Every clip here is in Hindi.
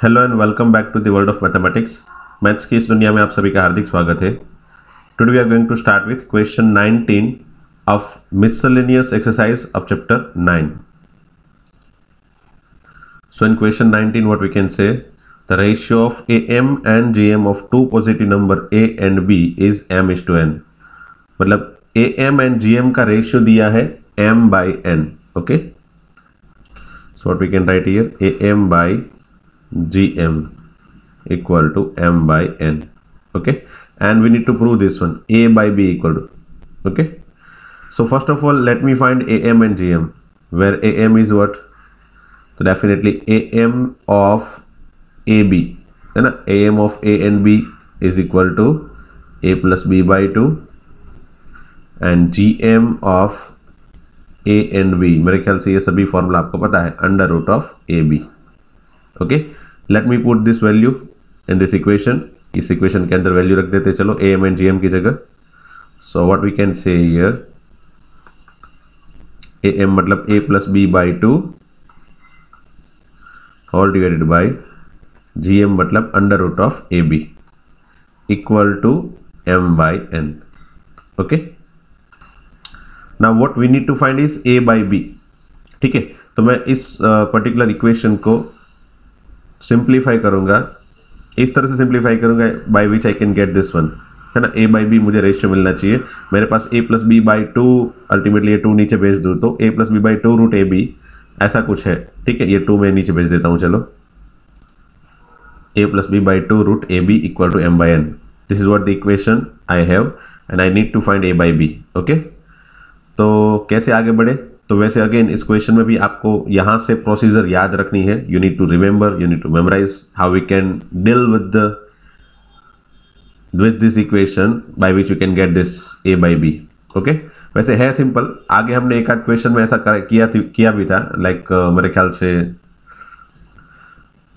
Hello and welcome back to the world of mathematics maths की इस दुनिया में आप सभी का हार्दिक स्वागत है। Today we are going to start with question 19 of miscellaneous exercise of chapter 9 so in question 19 what we can say the ratio of A M and G M of two positive number a and b is m is to n मतलब A M and G M का रेशियो दिया है m by n okay so what we can write here A M by gm equal to m by n okay and we need to prove this one a by b equal to okay so first of all let me find am and gm where am is what so definitely am of ab है ना am of a and b is equal to a plus b by 2 and gm of a and b ख्याल से ये सभी फॉर्मूला आपको पता है under root of a b okay let me put this value in this equation इस इक्वेशन के अंदर वैल्यू रख देते चलो A M and G M की जगह। So what we can say here A M मतलब a plus b by two all divided by G M मतलब under root of a b equal to m by n okay ना what we need to find is a by b ठीक है? तो मैं इस पर्टिकुलर uh, इक्वेशन को सिंप्लीफाई करूँगा। इस तरह से सिंप्लीफाई करूँगा by which I can get this one है ना? ए बाई बी मुझे रेशियो मिलना चाहिए। मेरे पास a plus b by two ultimately ये टू नीचे भेज दूँ तो a plus b by two root a b ऐसा कुछ है। ठीक है? ये टू मैं नीचे भेज देता हूँ, चलो। A plus b by two root a b equal to m by n this is what the equation I have and I need to find a by b okay तो कैसे आगे बढ़े? तो वैसे अगेन इस क्वेश्चन में भी आपको यहाँ से प्रोसीजर याद रखनी है। You need to remember you need to memorize how we can deal with the with this equation by which you can get this a by b okay वैसे है सिंपल आगे हमने एक आध क्वेश्चन में ऐसा किया किया भी था। लाइक like, uh, मेरे ख्याल से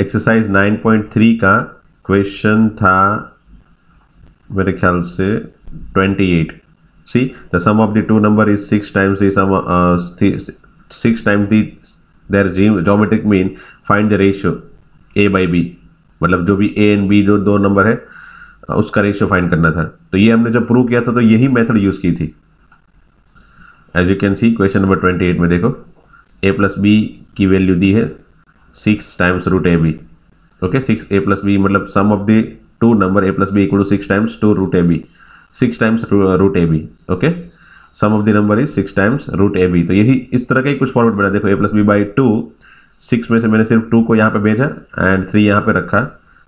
एक्सरसाइज 9.3 का क्वेश्चन था मेरे ख्याल से 28 see the sum of the two number is 6 times the sum uh, 6 times the their geometric mean find the ratio a by b. मतलब जो भी a एंड b जो दो नंबर है उसका रेशियो फाइंड करना था। तो ये हमने जब प्रूव किया था तो यही मेथड यूज़ की थी। As you can see question number twenty eight में देखो। A प्लस बी की वैल्यू दी है six times root a b okay six a plus b मतलब sum of the two number a plus b equal to six times two root a b six times root a b okay sum of the number is six times root a b तो यही इस तरह का ही कुछ फॉर्मेट बना। देखो a plus b by two six में से मैंने सिर्फ़ टू को यहाँ पे भेजा एंड थ्री यहाँ पे रखा।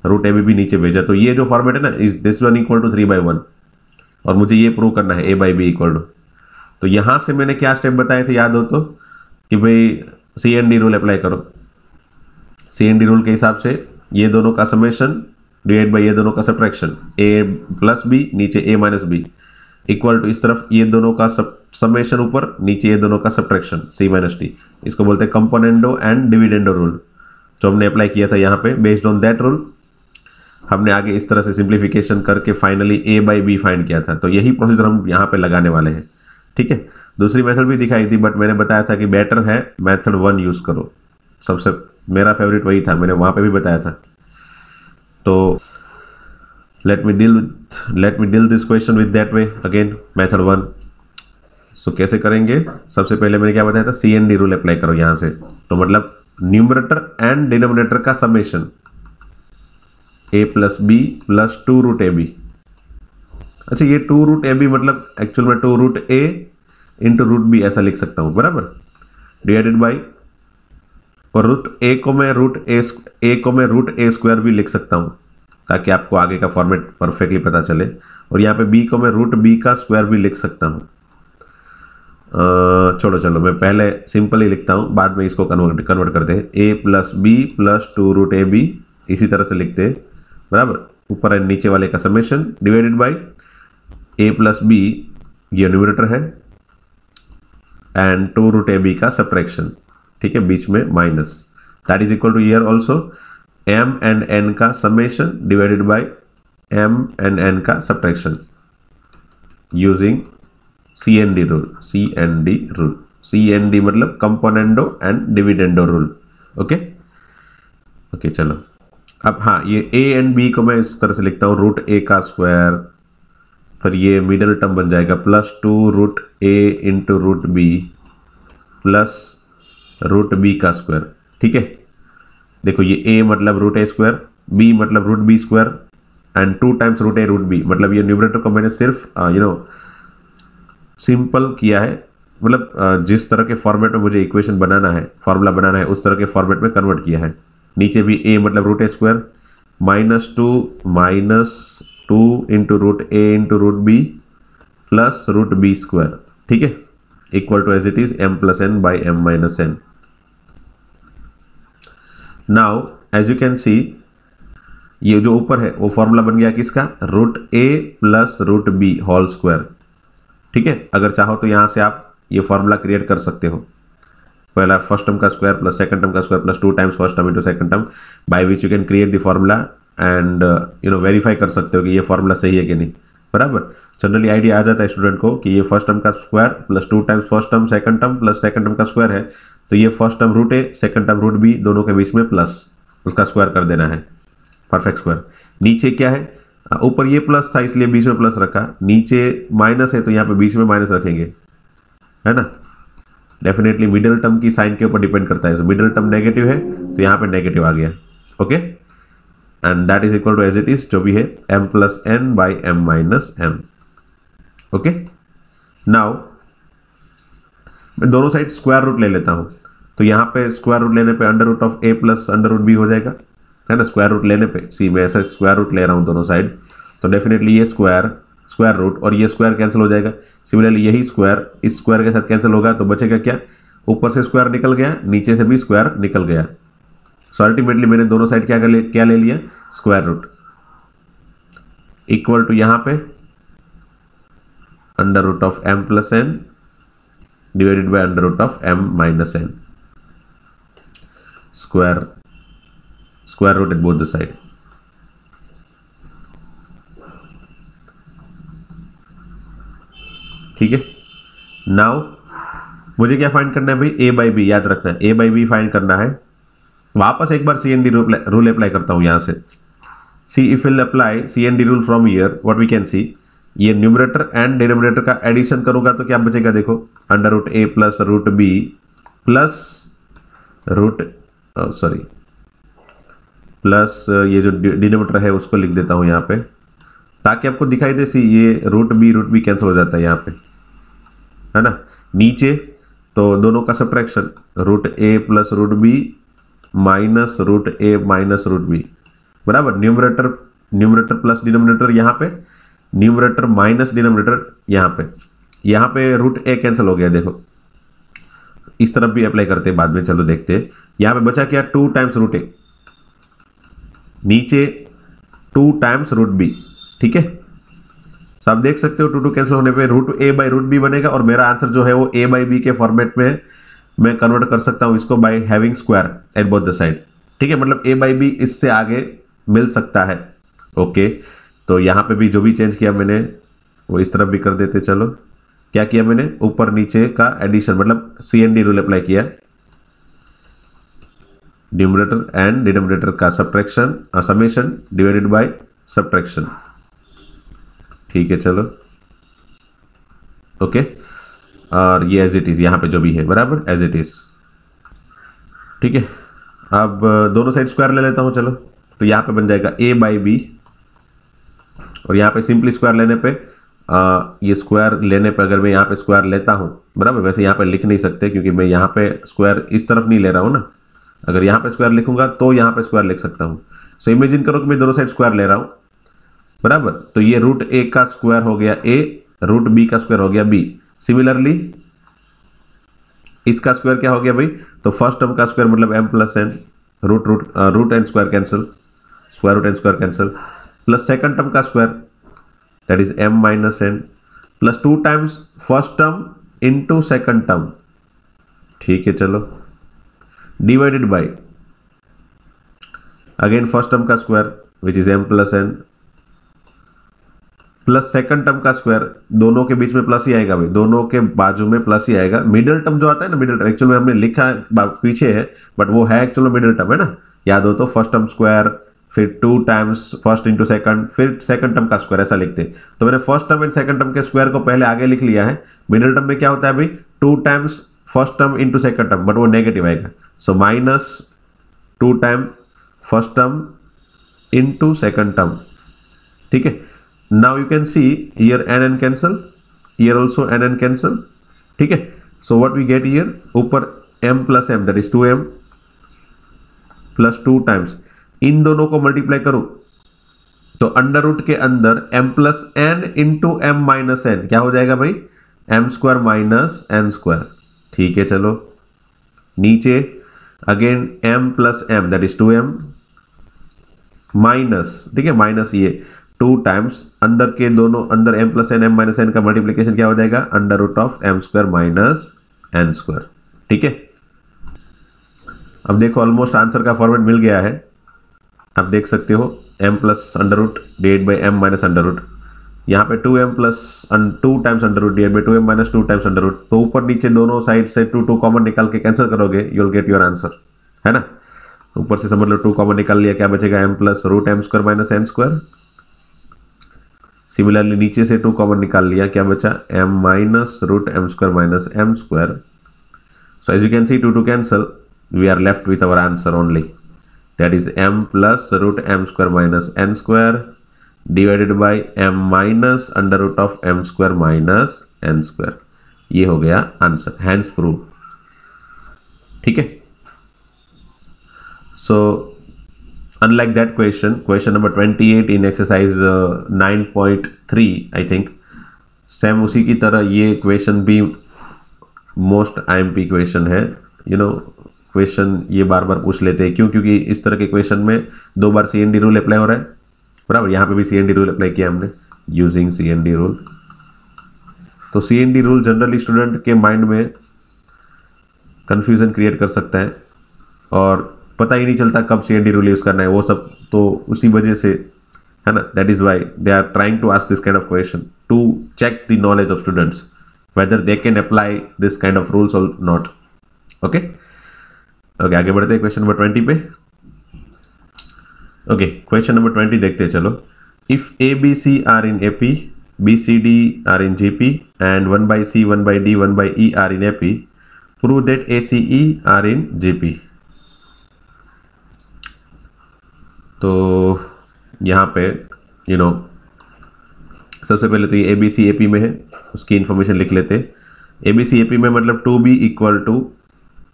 रूट ए बी भी नीचे भेजा। तो ये जो फॉर्मेट है ना is this one equal to three by one और मुझे ये प्रूव करना है a by b equal to तो यहाँ से मैंने क्या स्टेप बताए थे याद हो तो? कि भाई C N D rule apply करो। सी एन डी रूल के हिसाब से ये दोनों का समेशन डिवाइड बाई ये दोनों का सब्ट्रैक्शन ए प्लस बी नीचे a minus b equal to इस तरफ़ ये दोनों का सब समेशन ऊपर, नीचे ये दोनों का सब्ट्रैक्शन सी माइनस टी इसको बोलते हैं कंपोनेंडो एंड डिविडेंडो रूल जो हमने अप्लाई किया था यहाँ पे बेस्ड ऑन दैट रूल हमने आगे इस तरह से सिंप्लीफिकेशन करके finally a by b find किया था। तो यही प्रोसीजर हम यहाँ पे लगाने वाले हैं। ठीक है? दूसरी मेथड भी दिखाई थी बट मैंने बताया था कि बेटर है मेथड वन यूज़ करो। सबसे, मेरा फेवरेट वही था, मैंने वहाँ पे भी बताया था। तो let me deal let me deal this question with that way again method one so कैसे करेंगे? सबसे पहले मैंने क्या बताया था? C N D rule apply करो यहाँ से। तो मतलब न्यूमरेटर एंड डिनोमिनेटर का summation a plus b plus two root a b अच्छा ये टू रूट ए बी मतलब एक्चुअल में two root a into root b ऐसा लिख सकता हूँ, बराबर? डिवाइडेड बाई और रूट ए को मैं रूट ए ए को मैं रूट ए स्क्वायर भी लिख सकता हूँ, ताकि आपको आगे का फॉर्मेट परफेक्टली पता चले। और यहाँ पे बी को मैं रूट बी का स्क्वायर भी लिख सकता हूँ। छोड़ो, चलो, मैं पहले सिंपल ही लिखता हूँ, बाद में इसको कन्वर्ट कन्वर्ट करते हैं। A plus b plus two root a b इसी तरह से लिखते हैं। बराबर? ऊपर एंड नीचे वाले का summation divided by a plus b ये न्यूमरेटर है। And two root a b का सब्ट्रैक्शन ठीक है, बीच में minus. That is equal to here also m and n का summation divided by m and n का subtraction using C N D rule C N D rule C N D मतलब componendo and dividendo rule okay okay चलो। अब हाँ ये ए एंड बी को मैं इस तरह से लिखता हूँ रूट ए का स्क्वायर फिर ये मिडल टर्म बन जाएगा plus two root a into root b plus root b का स्क्वायर, ठीक है? देखो, ये ए मतलब रूट ए स्क्वायर बी मतलब root b square and two times root a root b मतलब ये न्यूमरेटर को मैंने सिर्फ़ यू नो सिंपल किया है। मतलब जिस तरह के फॉर्मेट में मुझे इक्वेशन बनाना है फॉर्मूला बनाना है, उस तरह के फॉर्मेट में कन्वर्ट किया है। नीचे भी ए मतलब root a square minus two minus two into root a into root b plus root b square ठीक है? Equal to as it is m plus n by m minus n now as you can see ये जो ऊपर है, वो फॉर्मूला बन गया किसका? Root a plus root b whole square ठीक है? अगर चाहो तो यहाँ से आप ये फॉर्मूला क्रिएट कर सकते हो। पहला फ़र्स्ट टर्म का स्क्वायर प्लस सेकंड टर्म का square plus two times first term into second term by which you can create the formula and you know verify कर सकते हो कि ये फॉर्मूला सही है कि नहीं। बराबर। जनरली आइडिया आ जाता है स्टूडेंट को कि ये फ़र्स्ट टर्म का square plus two times first term second term plus second term का स्क्वायर है। तो ये first term root a second term root b दोनों के बीच में प्लस उसका स्क्वायर कर देना है। परफेक्ट स्क्वायर नीचे क्या है? ऊपर ये प्लस था, इसलिए बीच में प्लस रखा। नीचे माइनस है तो यहाँ पे बीच में माइनस रखेंगे। है ना? डेफिनेटली मिडिल टर्म की साइन के ऊपर डिपेंड करता है। मिडिल टर्म नेगेटिव है तो यहाँ पे नेगेटिव आ गया। Okay and that is equal to as it is जो भी है m plus n by m minus m okay now मैं दोनों साइड स्क्वायर रूट ले लेता हूँ। तो यहाँ पे स्क्वायर रूट लेने पे under root of a plus under root b हो जाएगा। है ना? स्क्वायर रूट लेने पे। सी मैं ऐसा स्क्वायर रूट ले रहा हूँ दोनों साइड तो डेफिनेटली ये स्क्वायर स्क्वायर रूट और ये स्क्वायर कैंसिल हो जाएगा। सिमिलरली यही स्क्वायर इस स्क्वायर के साथ कैंसिल होगा तो बचेगा क्या? ऊपर से स्क्वायर निकल गया, नीचे से भी स्क्वायर निकल गया। सो अल्टीमेटली मैंने दोनों साइड क्या कर ले, क्या ले लिया? स्क्वायर रूट इक्वल टू यहाँ पे under root of m plus n divided by under root of m minus n square square root at both the side ठीक है? नाउ मुझे क्या फाइंड करना है भाई? ए बाई बी याद रखना है। ए बाई बी फाइंड करना है। वापस एक बार C N D rule apply करता हूँ यहाँ से। See if will apply C N D rule from here what we can see ये न्यूमरेटर एंड डिनोमिनेटर का एडिशन करूँगा तो क्या बचेगा देखो under root a plus root b plus root sorry plus ये जो डिनोमीटर है उसको लिख देता हूँ यहाँ पे, ताकि आपको दिखाई दे सी ये root b root b cancel हो जाता है यहाँ पे, है ना? नीचे तो दोनों का subtraction root a plus root b minus root a minus root b. बराबर? न्यूमरेटर न्यूमरेटर प्लस डिनोमिनेटर यहाँ पे, न्यूमरेटर माइनस डिनोमिनेटर यहाँ पे। यहाँ पे रूट ए कैंसिल हो गया, देखो। इस तरफ़ भी अप्लाई करते हैं, बाद में चलो देखते हैं। यहाँ पे बचा क्या? Two times root a. नीचे टू टाइम्स रूट बी, ठीक है? तो आप देख सकते हो, टू टू कैंसिल होने पे root a by root b बनेगा, और मेरा आंसर जो है वो ए बाई बी के फॉर्मेट में मैं कन्वर्ट कर सकता हूँ इसको by having square at both the side ठीक है? मतलब ए बाई बी इससे आगे मिल सकता है। ओके तो यहाँ पे भी जो भी चेंज किया मैंने, वो इस तरफ़ भी कर देते चलो। क्या किया मैंने? ऊपर नीचे का एडिशन मतलब C N D rule apply किया। न्यूमरेटर एंड डिनोमिनेटर का subtraction summation divided by subtraction ठीक है, चलो। ओके और ये एज इट इज़ यहाँ पे जो भी है बराबर? एज इट इज़ ठीक है? अब दोनों साइड स्क्वायर ले लेता हूँ चलो। तो यहाँ पे बन जाएगा ए बाई बी और यहाँ पे सिंपली स्क्वायर लेने पे आ, ये स्क्वायर लेने पे अगर मैं यहाँ पे स्क्वायर लेता हूँ बराबर? वैसे यहाँ पे लिख नहीं सकते क्योंकि मैं यहाँ पे स्क्वायर इस तरफ़ नहीं ले रहा हूँ ना। अगर यहाँ पे स्क्वायर लिखूँगा तो यहाँ पे स्क्वायर लिख सकता हूँ। सो इमेजिन करो कि मैं दोनों साइड स्क्वायर ले रहा हूँ। बराबर? तो ये रूट ए का स्क्वायर हो गया ए रूट बी का स्क्वायर हो गया बी सिमिलरली इसका स्क्वायर क्या हो गया भाई? तो फ़र्स्ट टर्म का स्क्वायर मतलब m plus n root root root n square cancel square root n square cancel plus second term का square that is m minus n plus two times first term into second term ठीक है, चलो। Divided by again first term का square which is m plus n plus second term का स्क्वायर, दोनों के बीच में प्लस ही आएगा भाई। दोनों के बाजू में प्लस ही आएगा। मिडिल टर्म जो आता है ना, मिडिल टर्म एक्चुअली हमने लिखा है पीछे है बट वो है एक्चुअली मिडिल टर्म है ना? याद हो तो फ़र्स्ट टर्म स्क्वायर फिर two times first into second फिर सेकंड टर्म का स्क्वायर ऐसा लिखते तो मैंने first term and second term के स्क्वायर को पहले आगे लिख लिया है। मिडिल टर्म में क्या होता है भाई? Two times first term into second term but वो नेगेटिव आएगा। So minus two time first term into second term ठीक है? Now you can see here n n cancel here also n n cancel ठीक है so what we get here ऊपर plus m that is two m plus two times इन दोनों को मल्टीप्लाई करो। तो अंडर रूट के अंदर m plus n into m minus n क्या हो जाएगा भाई? M square minus n square ठीक है, चलो। नीचे again m plus m that is two m minus ठीक है? माइनस ये। टू टाइम्स अंदर के दोनों, अंदर m plus n m minus n का मल्टीप्लीकेशन क्या हो जाएगा? Under root of m square minus n square ठीक है? अब देखो ऑलमोस्ट आंसर का फॉर्मेट मिल गया है। आप देख सकते हो m plus under root divide by m minus under root यहाँ पे two m plus two times under root divide by two m minus two times under root तो ऊपर नीचे दोनों साइड से टू टू कॉमन निकाल के कैंसिल करोगे you will get your answer है ना? ऊपर से समझ लो टू कॉमन निकाल लिया, क्या बचेगा? M plus root m square minus n square similarly नीचे से टू कॉमन निकाल लिया। क्या बचा? M minus root m square minus m square so as you can see two two cancel we are left with our answer only that is m plus root m square minus n square divided by m minus under root of m square minus n square ये हो गया आंसर हैंड्स प्रूफ ठीक है? So unlike that question question number 28 in exercise uh, 9.3 i think. Same उसी की तरह ये क्वेश्चन भी most I M P question है. यू नो क्वेश्चन ये बार बार पूछ लेते हैं. क्यों? क्योंकि इस तरह के क्वेश्चन में दो बार C N D rule apply हो रहा है. बराबर यहाँ पे भी C N D rule apply किया हमने using C N D rule तो C N D rule generally student के माइंड में कन्फ्यूज़न क्रिएट कर सकता है. और पता ही नहीं चलता कब C N D rule use करना है, वो सब तो उसी वजह से, है ना? That is why they are trying to ask this kind of question to check the knowledge of students whether they can apply this kind of rules or not okay okay आगे बढ़ते हैं क्वेश्चन नंबर ट्वेंटी पे। ओके क्वेश्चन नंबर ट्वेंटी देखते हैं, चलो। If a b c are in A P b c d are in G P and one by c one by d one by e are in A P prove that a c e are in G P तो यहाँ पे यू नो सबसे पहले तो ये A B C A P में है, उसकी इन्फॉर्मेशन लिख लेते A B C A P में मतलब two b equal to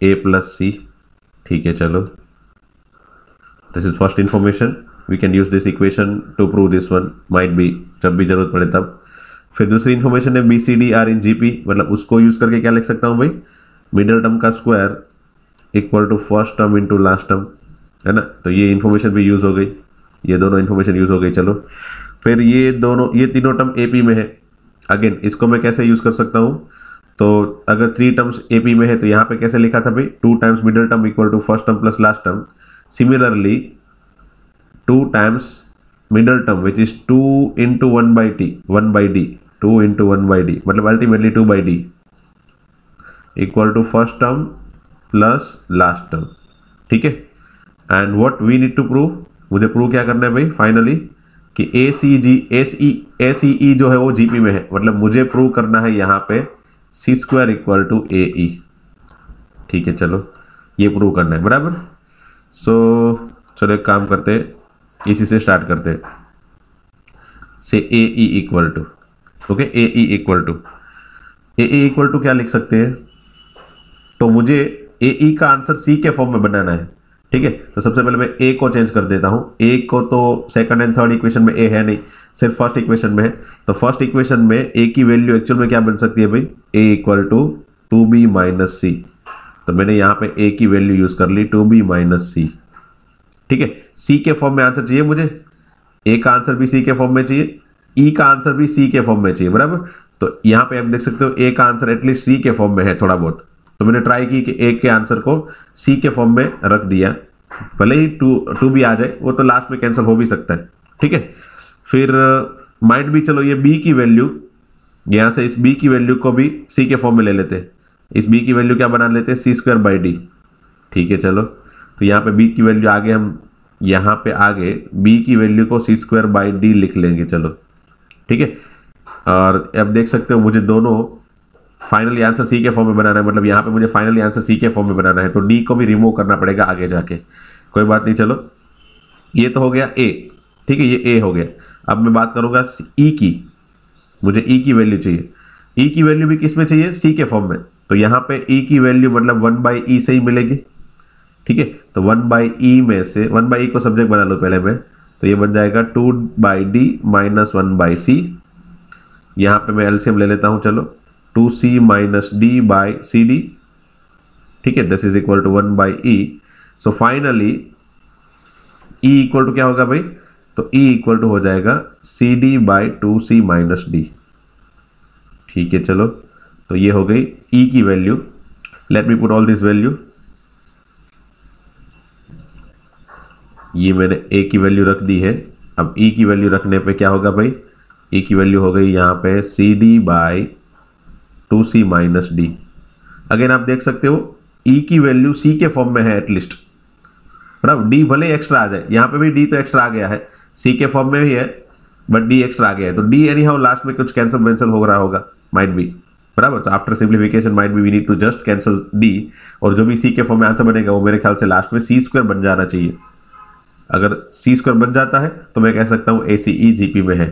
a plus c ठीक है, चलो। This is first information we can use this equation to prove this one might be जब भी ज़रूरत पड़े तब। फिर दूसरी इन्फॉर्मेशन है b c d are in G P मतलब उसको यूज़ करके क्या लिख सकता हूँ भाई? मिडल टर्म का square equal to first term into last term है ना? तो ये इन्फॉर्मेशन भी यूज़ हो गई। ये दोनों इन्फॉर्मेशन यूज़ हो गई, चलो। फिर ये दोनों, ये तीनों टर्म ए पी में है। अगेन इसको मैं कैसे यूज़ कर सकता हूँ? तो अगर थ्री टर्म्स ए पी में है तो यहाँ पे कैसे लिखा था भाई? Two times middle term equal to first term plus last term similarly two times middle term which is two into one by t one by d two into one by d मतलब ultimately two by d equal to first term plus last term ठीक है? And what we need to prove मुझे प्रूव क्या करना है भाई? फाइनली कि ए सी जी एस ई ए सी ई जो है वो जीपी में है। मतलब मुझे प्रूव करना है यहाँ पे c square equal to a e ठीक है चलो। ये प्रूव करना है बराबर? सो so, चलो एक काम करते हैं। इसी से स्टार्ट करते हैं। Say a e equal to okay a e equal to a e equal to क्या लिख सकते हैं? तो मुझे ए ई का आंसर सी के फॉर्म में बनाना है। ठीक है? तो सबसे पहले मैं ए को चेंज कर देता हूँ। ए को तो सेकंड एंड थर्ड इक्वेशन में ए है नहीं, सिर्फ़ फ़र्स्ट इक्वेशन में है। तो फ़र्स्ट इक्वेशन में ए की वैल्यू एक्चुअल में क्या बन सकती है भाई? A equal to two b minus c तो मैंने यहाँ पे ए की वैल्यू यूज़ कर ली टू बी माइनस सी ठीक है? सी के फॉर्म में आंसर चाहिए मुझे? ए का आंसर भी सी के फॉर्म में चाहिए। ई e का आंसर भी सी के फॉर्म में चाहिए, बराबर? तो यहाँ पे आप देख सकते हो ए का आंसर एटलीस्ट सी के फॉर्म में है थोड़ा बहुत। तो मैंने ट्राई की कि एक के आंसर को सी के फॉर्म में रख दिया। भले ही टू टू भी आ जाए, वो तो लास्ट में कैंसिल हो भी सकता है। ठीक है? फिर माइंड भी चलो ये बी की वैल्यू यहाँ से इस बी की वैल्यू को भी सी के फॉर्म में ले लेते हैं। इस बी की वैल्यू क्या बना लेते हैं? सी स्क्वायर बाई डी ठीक है, चलो। तो यहाँ पे बी की वैल्यू आगे हम, यहाँ पे आगे बी की वैल्यू को सी स्क्वायर बाई डी लिख लेंगे, चलो। ठीक है? और अब देख सकते हो मुझे दोनों फाइनली आंसर सी के फॉर्म में बनाना है मतलब यहाँ पे मुझे फाइनली आंसर सी के फॉर्म में बनाना है तो डी को भी रिमूव करना पड़ेगा आगे जाके। कोई बात नहीं, चलो। ये तो हो गया ए ठीक है, ये ए हो गया। अब मैं बात करूँगा ई e की। मुझे ई e की वैल्यू चाहिए। ई e की वैल्यू भी किसमें चाहिए? सी के फॉर्म में। तो यहाँ पे ई e की वैल्यू मतलब वन बाई ई से ही मिलेगी, ठीक है? तो वन बाई ई में से वन बाई ई को सब्जेक्ट बना लो पहले मैं। तो ये बन जाएगा two by d minus one by c यहाँ पर मैं एलसीएम ले लेता हूँ, चलो। Two c minus d by c d, ठीक है this is equal to one by e so finally e equal to क्या होगा भाई? तो ई इक्वल टू हो जाएगा c d by two c minus d ठीक है, चलो तो ये हो गई ई की value let me put all this value ये मैंने ए की वैल्यू रख दी है. अब ई की वैल्यू रखने पे क्या होगा भाई? ई की वैल्यू हो गई यहाँ पे c d by two c minus d. Again आप देख सकते हो ई e की वैल्यू सी के फॉर्म में है एटलीस्ट बराबर डी भले एक्स्ट्रा आ जाए, यहाँ पे भी डी तो एक्स्ट्रा आ गया है। सी के फॉर्म में भी है बट डी एक्स्ट्रा आ गया है। तो डी एनी हाउ लास्ट में कुछ कैंसिल वैंसल हो रहा होगा माइट बी बराबर तो after simplification might be we need to just cancel d और जो भी सी के फॉर्म में आंसर बनेगा, वो मेरे ख्याल से लास्ट में सी स्क्वायर बन जाना चाहिए। अगर सी स्क्वायर बन जाता है तो मैं कह सकता हूँ ए सी ई जी पी में है।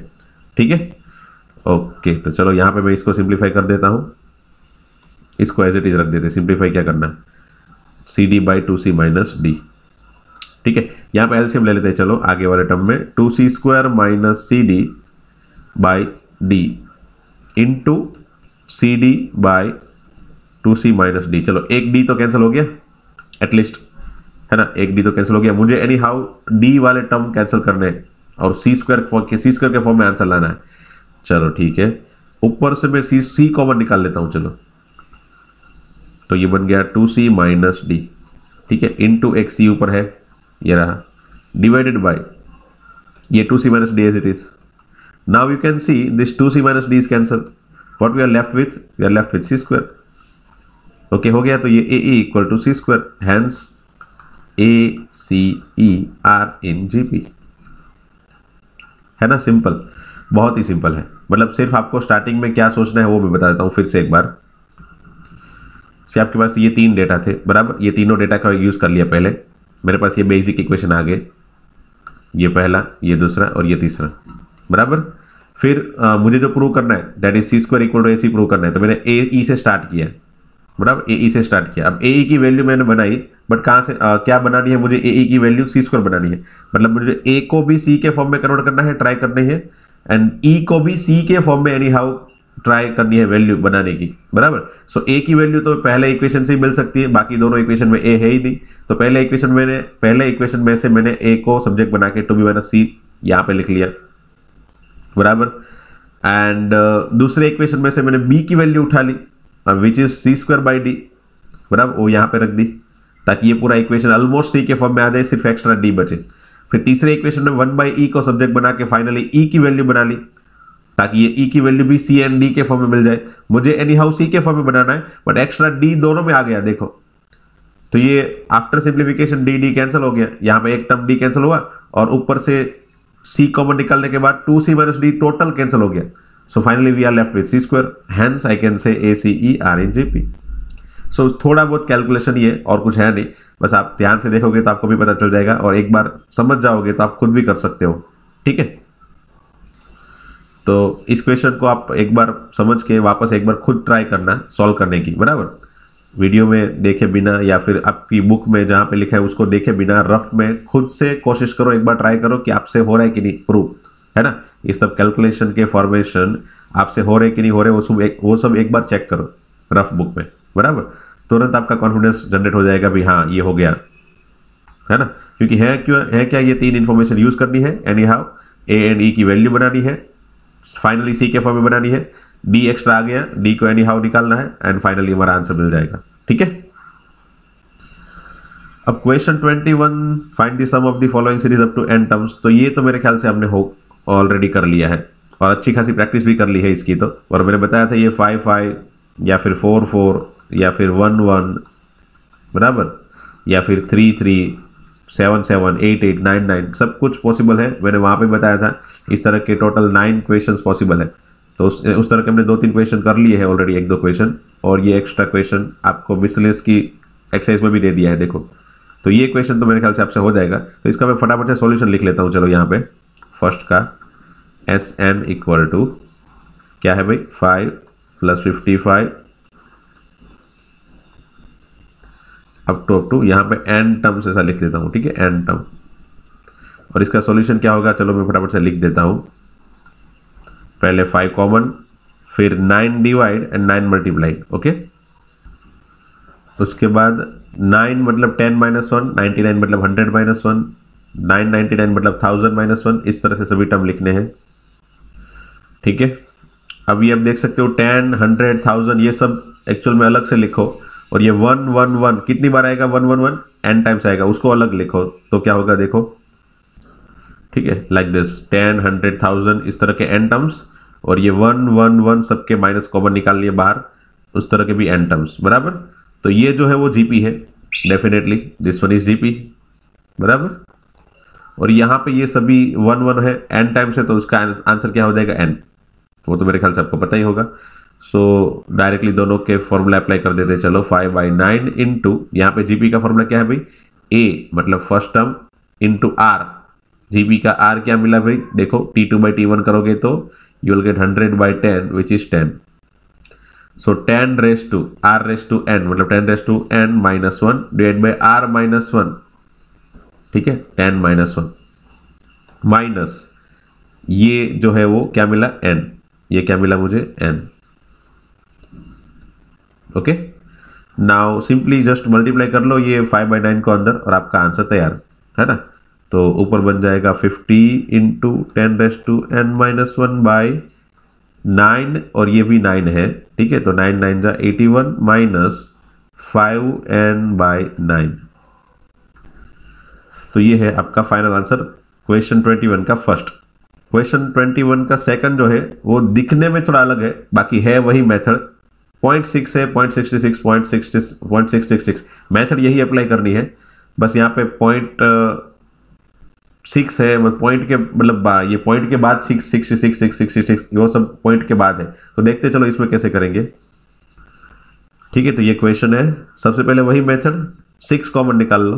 ठीक है? ओके तो चलो यहाँ पे मैं इसको सिंप्लीफाई कर देता हूँ। इसको एज इट इज़ रख देते सिंप्लीफाई क्या करना? C d by two c minus d ठीक है? यहाँ पे एलसीएम ले लेते हैं। चलो, आगे वाले टर्म में two c square minus c d by d into c d by two c minus d चलो, एक डी तो कैंसिल हो गया। एटलीस्ट है ना? एक डी तो कैंसिल हो गया। मुझे एनी हाउ डी वाले टर्म कैंसिल करने और सी स्क्वायर सी स्क्वायर के फॉर्म में आंसर लाना है। चलो, ठीक है। ऊपर से मैं सी सी कॉमन निकाल लेता हूँ, चलो। तो ये बन गया टू सी माइनस डी ठीक है। इन टू एक्स सी ऊपर है, ये रहा। डिवाइडेड बाय ये two c minus d as it is now you can see this two c minus d is cancel what we are left with we are left with c square okay हो गया तो ये a equal to c square hence a c e are in G P है ना? सिंपल बहुत ही सिंपल है। मतलब सिर्फ़ आपको स्टार्टिंग में क्या सोचना है वो मैं बता देता हूँ फिर से एक बार। से आपके पास ये तीन डेटा थे बराबर? ये तीनों डेटा का यूज़ कर लिया पहले। मेरे पास ये बेसिक इक्वेशन आ गए ये पहला ये दूसरा और ये तीसरा। बराबर? फिर आ, मुझे जो प्रूव करना है that is c square equal to a c prove करना है तो मैंने ए ई e से स्टार्ट किया। बराबर? ए ई e से स्टार्ट किया। अब ए ई e की वैल्यू मैंने बनाई बट कहाँ से आ, क्या बनानी है मुझे? ए ई की वैल्यू सी स्क्वायर बनानी है। मतलब मुझे ए को भी सी के फॉर्म में कन्वर्ट करना है ट्राई करनी है। एंड ई को भी सी के फॉर्म में एनी हाउ ट्राई करनी है वैल्यू बनाने की बराबर? सो so, ए की वैल्यू तो पहले इक्वेशन से ही मिल सकती है बाकी दोनों इक्वेशन में ए है ही नहीं। तो पहले इक्वेशन मैंने पहले इक्वेशन में से मैंने ए को सब्जेक्ट बना के टू बी माइनस सी यहाँ पे लिख लिया बराबर? एंड uh, दूसरे इक्वेशन में से मैंने बी की वैल्यू उठा ली which is c square by d बराबर? वो यहाँ पे रख दी ताकि ये पूरा इक्वेशन ऑलमोस्ट सी के फॉर्म में आ जाए सिर्फ़ एक्स्ट्रा डी बचे। फिर तीसरे इक्वेशन में वन बाई ई को सब्जेक्ट बना के फाइनली ई e की वैल्यू बना ली, ताकि ये ई e की वैल्यू भी सी एंड डी के फॉर्म में मिल जाए। मुझे एनी हाउ सी के फॉर्म में बनाना है बट एक्स्ट्रा डी दोनों में आ गया, देखो। तो ये after simplification d d cancel हो गया। यहाँ पे एक टर्म डी कैंसिल हुआ, और ऊपर से सी कॉमन निकालने के बाद two c minus d total cancel हो गया। So finally we are left with c square hence I can say a c e are in G P so so, थोड़ा बहुत कैलकुलेशन ही है और कुछ है नहीं। बस आप ध्यान से देखोगे तो आपको भी पता चल जाएगा और एक बार समझ जाओगे तो आप खुद भी कर सकते हो। ठीक है? तो इस क्वेश्चन को आप एक बार समझ के वापस एक बार खुद ट्राई करना सॉल्व करने की बराबर? वीडियो में देखे बिना या फिर आपकी बुक में जहाँ पे लिखा है उसको देखे बिना रफ में खुद से कोशिश करो एक बार ट्राई करो कि आपसे हो रहा है कि नहीं प्रूफ है ना? ये सब कैलकुलेशन के फॉर्मेशन आपसे हो रहे कि नहीं हो रहे वो सब एक वो सब एक बार चेक करो रफ बुक में। बराबर? तुरंत आपका कॉन्फिडेंस जनरेट हो जाएगा भी हाँ ये हो गया। है ना? क्योंकि है क्यों, है क्या ये तीन इन्फॉर्मेशन यूज़ करनी है? एनी हाउ ए एंड ई की वैल्यू बनानी है। फाइनली सी के फॉर्म में बनानी है। डी एक्स्ट्रा आ गया डी को एनी हाउ निकालना है एंड फाइनली हमारा आंसर मिल जाएगा। ठीक है? अब question 21 find the sum of the following series up to n terms तो ये तो मेरे ख्याल से हमने हो ऑलरेडी कर लिया है। और अच्छी खासी प्रैक्टिस भी कर ली है इसकी तो। और मैंने बताया था ये फाइव फाइव या फिर फोर फोर या फिर वन वन, बराबर? या फिर three three seven seven eight eight nine nine सब कुछ पॉसिबल है। मैंने वहाँ पे बताया था, इस तरह के टोटल नाइन क्वेश्चन पॉसिबल है। तो उस उस तरह के हमने दो तीन क्वेश्चन कर लिए हैं ऑलरेडी एक दो क्वेश्चन और ये एक्स्ट्रा क्वेश्चन आपको मिसलेस की एक्सरसाइज में भी दे दिया है, देखो। तो ये क्वेश्चन तो मेरे ख्याल से आपसे हो जाएगा। तो इसका मैं फटाफट से सॉल्यूशन लिख लेता हूँ, चलो यहाँ पे। फ़र्स्ट का एस एन इक्वल टू क्या है भाई? Five plus fifty five up to to यहाँ पे एन टर्म्स ऐसा लिख देता हूँ, ठीक है? एन टर्म और इसका सॉल्यूशन क्या होगा? चलो मैं फटाफट से लिख देता हूँ। पहले फाइव कॉमन फिर nine divide and nine multiplied okay उसके बाद नाइन मतलब ten minus one ninety nine मतलब hundred minus one nine ninety nine मतलब थाउज़ेंड माइनस वन इस तरह से सभी टर्म लिखने हैं। ठीक है? अभी आप देख सकते हो टेन हंड्रेड थाउज़ेंड ये सब एक्चुअल में अलग से लिखो। और ये वन वन वन, कितनी बार आएगा? One one one n times आएगा। उसको अलग लिखो तो क्या होगा देखो? ठीक है like this ten hundred thousand इस तरह के एन टर्म्स और ये वन वन वन, सबके माइनस कॉमन निकाल लिए बाहर, उस तरह के भी एन टर्म्स बराबर? तो ये जो है वो जीपी है definitely this one is GP बराबर? और यहाँ पे ये सभी वन वन है एन टाइम्स है तो उसका आंसर क्या हो जाएगा? एन वो तो मेरे ख्याल से आपको पता ही होगा। सो डायरेक्टली दोनों के फॉर्मूला अप्लाई कर देते चलो five by nine into two यहाँ पे जीपी का फॉर्मूला क्या है भाई? ए मतलब first term into r GP का आर क्या मिला भाई? देखो t two by t one करोगे तो you will get hundred by ten which is ten so ten raise to r raise to n मतलब ten raise to n minus one divide by r minus one ठीक है? टेन माइनस वन माइनस ये जो है वो क्या मिला? एन ये क्या मिला मुझे? N okay now simply just multiply कर लो ये फाइव बाई नाइन को अंदर और आपका आंसर तैयार, है ना? तो ऊपर बन जाएगा fifty into ten raise to n minus one by nine और ये भी नाइन है, ठीक है? तो नाइन नाइन जा eighty one minus five n by nine तो ये है आपका final answer question twenty one का फ़र्स्ट क्वेश्चन ट्वेंटी वन का सेकंड जो है, वो दिखने में थोड़ा अलग है, बाकी है वही मेथड पॉइंट सिक्स है point sixty six point sixty point six six six method यही अप्लाई करनी है। बस यहाँ पे पॉइंट सिक्स है मतलब पॉइंट के मतलब ये पॉइंट के बाद six sixty six six sixty six वो सब पॉइंट के बाद है। तो देखते चलो इसमें कैसे करेंगे। ठीक है तो ये क्वेश्चन है। सबसे पहले वही मेथड सिक्स कॉमन निकाल लो।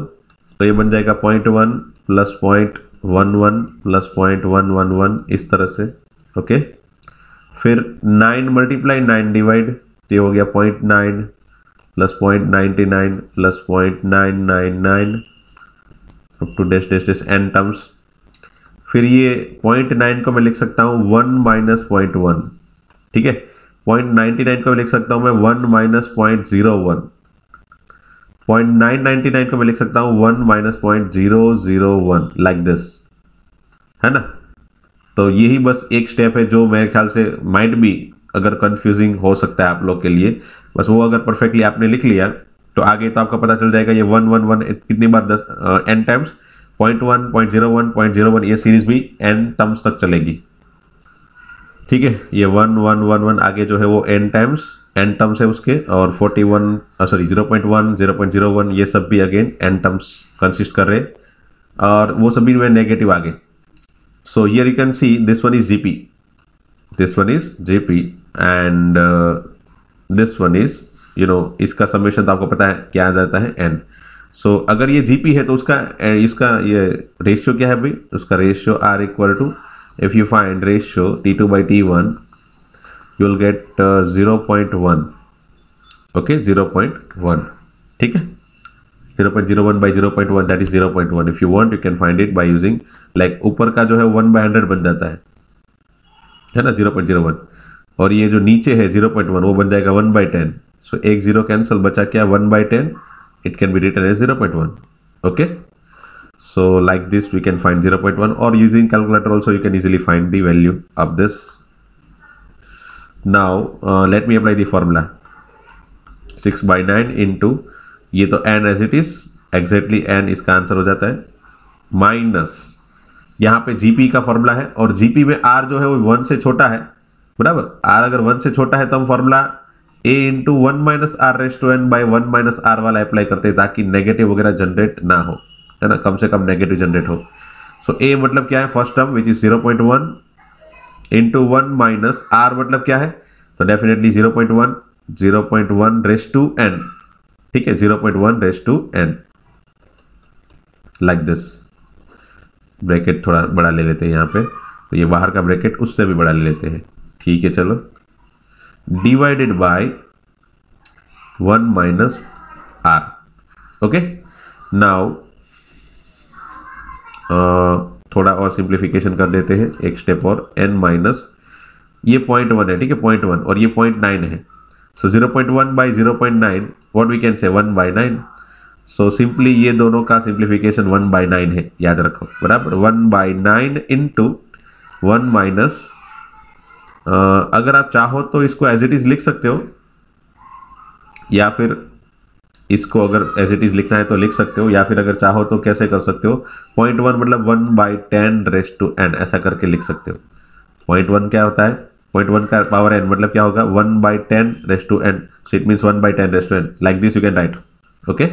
तो ये बन जाएगा point one plus point one one plus point one one one इस तरह से। ओके फिर नाइन मल्टीप्लाई नाइन डिवाइड ये हो गया point nine plus point ninety nine plus point nine nine nine up to days days days N terms फिर ये पॉइंट नाइन को मैं लिख सकता हूँ वन माइनस पॉइंट वन ठीक है? पॉइंट नाइन्टी नाइन को मैं लिख सकता हूँ मैं one minus point zero one point nine ninety nine को मैं लिख सकता हूँ one minus point zero zero one like this है ना? तो यही बस एक स्टेप है जो मेरे ख्याल से माइट भी अगर कंफ्यूजिंग हो सकता है आप लोग के लिए। बस वो अगर परफेक्टली आपने लिख लिया तो आगे तो आपका पता चल जाएगा ये वन वन वन कितनी बार दस n times point one point zero one point zero one ये सीरीज़ भी एन टर्म्स तक चलेगी। ठीक है, ये वन वन वन वन आगे जो है वो एन टाइम्स एन टर्म्स है उसके, और forty one sorry zero point one zero point zero one ये सब भी अगेन एन टर्म्स कंसिस्ट कर रहे और वो सभी में नेगेटिव आगे। So here you can see this one is GP this one is GP and this one is you know इसका समेशन तो आपको पता है क्या आ जाता है एन सो so, अगर ये जीपी है तो उसका इसका ये रेशियो क्या है भाई उसका ratio r equal to if you find ratio t two by t one you will get zero point one okay zero point one ठीक है? Zero point zero one by zero point one that is zero point one if you want you can find it by using like ऊपर का जो है वन बाई हंड्रेड बन जाता है। है ना? ज़ीरो पॉइंट ज़ीरो वन और ये जो नीचे है 0.1 वो बन जाएगा 1 बाई टेन सो एक ज़ीरो कैंसिल बचा क्या? 1 by ten it can be written as 0.1 okay so like this we can find 0.1 और using calculator also you can easily find the value of this now let me apply the formula 6 by nine into ये तो n as it is exactly n इसका आंसर हो जाता है. माइनस यहाँ पे जीपी का फॉर्मूला है. और जीपी में आर जो है, वो वन से छोटा है. बराबर? आर अगर वन से छोटा है तो हम formula a into one minus r raise to n by one minus r वाला अप्लाई करते हैं ताकि नेगेटिव वगैरह जनरेट ना हो, है ना? कम से कम नेगेटिव जनरेट हो। सो ए मतलब क्या है? First term which is zero point one into one minus r मतलब क्या है? तो definitely zero point one zero point one raise to n ठीक है? Zero point one raise to n like this bracket थोड़ा बड़ा ले लेते हैं यहाँ पे। तो ये बाहर का ब्रैकेट उससे भी बड़ा ले लेते हैं। ठीक है, चलो। Divided by one minus r okay now थोड़ा और सिंप्लीफिकेशन कर देते हैं, एक स्टेप और एन माइनस ये पॉइंट वन है, ठीक है? पॉइंट वन और ये पॉइंट नाइन है। So zero point one by zero point nine what we can say one by nine so simply ये दोनों का सिंप्लीफिकेशन वन बाई नाइन है, याद रखो, बराबर? One by nine into one minus अगर आप चाहो तो इसको एज इट इज़ लिख सकते हो, या फिर इसको अगर एज इट इज़ लिखना है तो लिख सकते हो, या फिर अगर चाहो तो कैसे कर सकते हो पॉइंट वन मतलब one by ten raise to n ऐसा करके लिख सकते हो। पॉइंट वन क्या होता है? पॉइंट वन का पावर एन मतलब क्या होगा? One by ten raise to n so it means one by ten raise to n like this you can write okay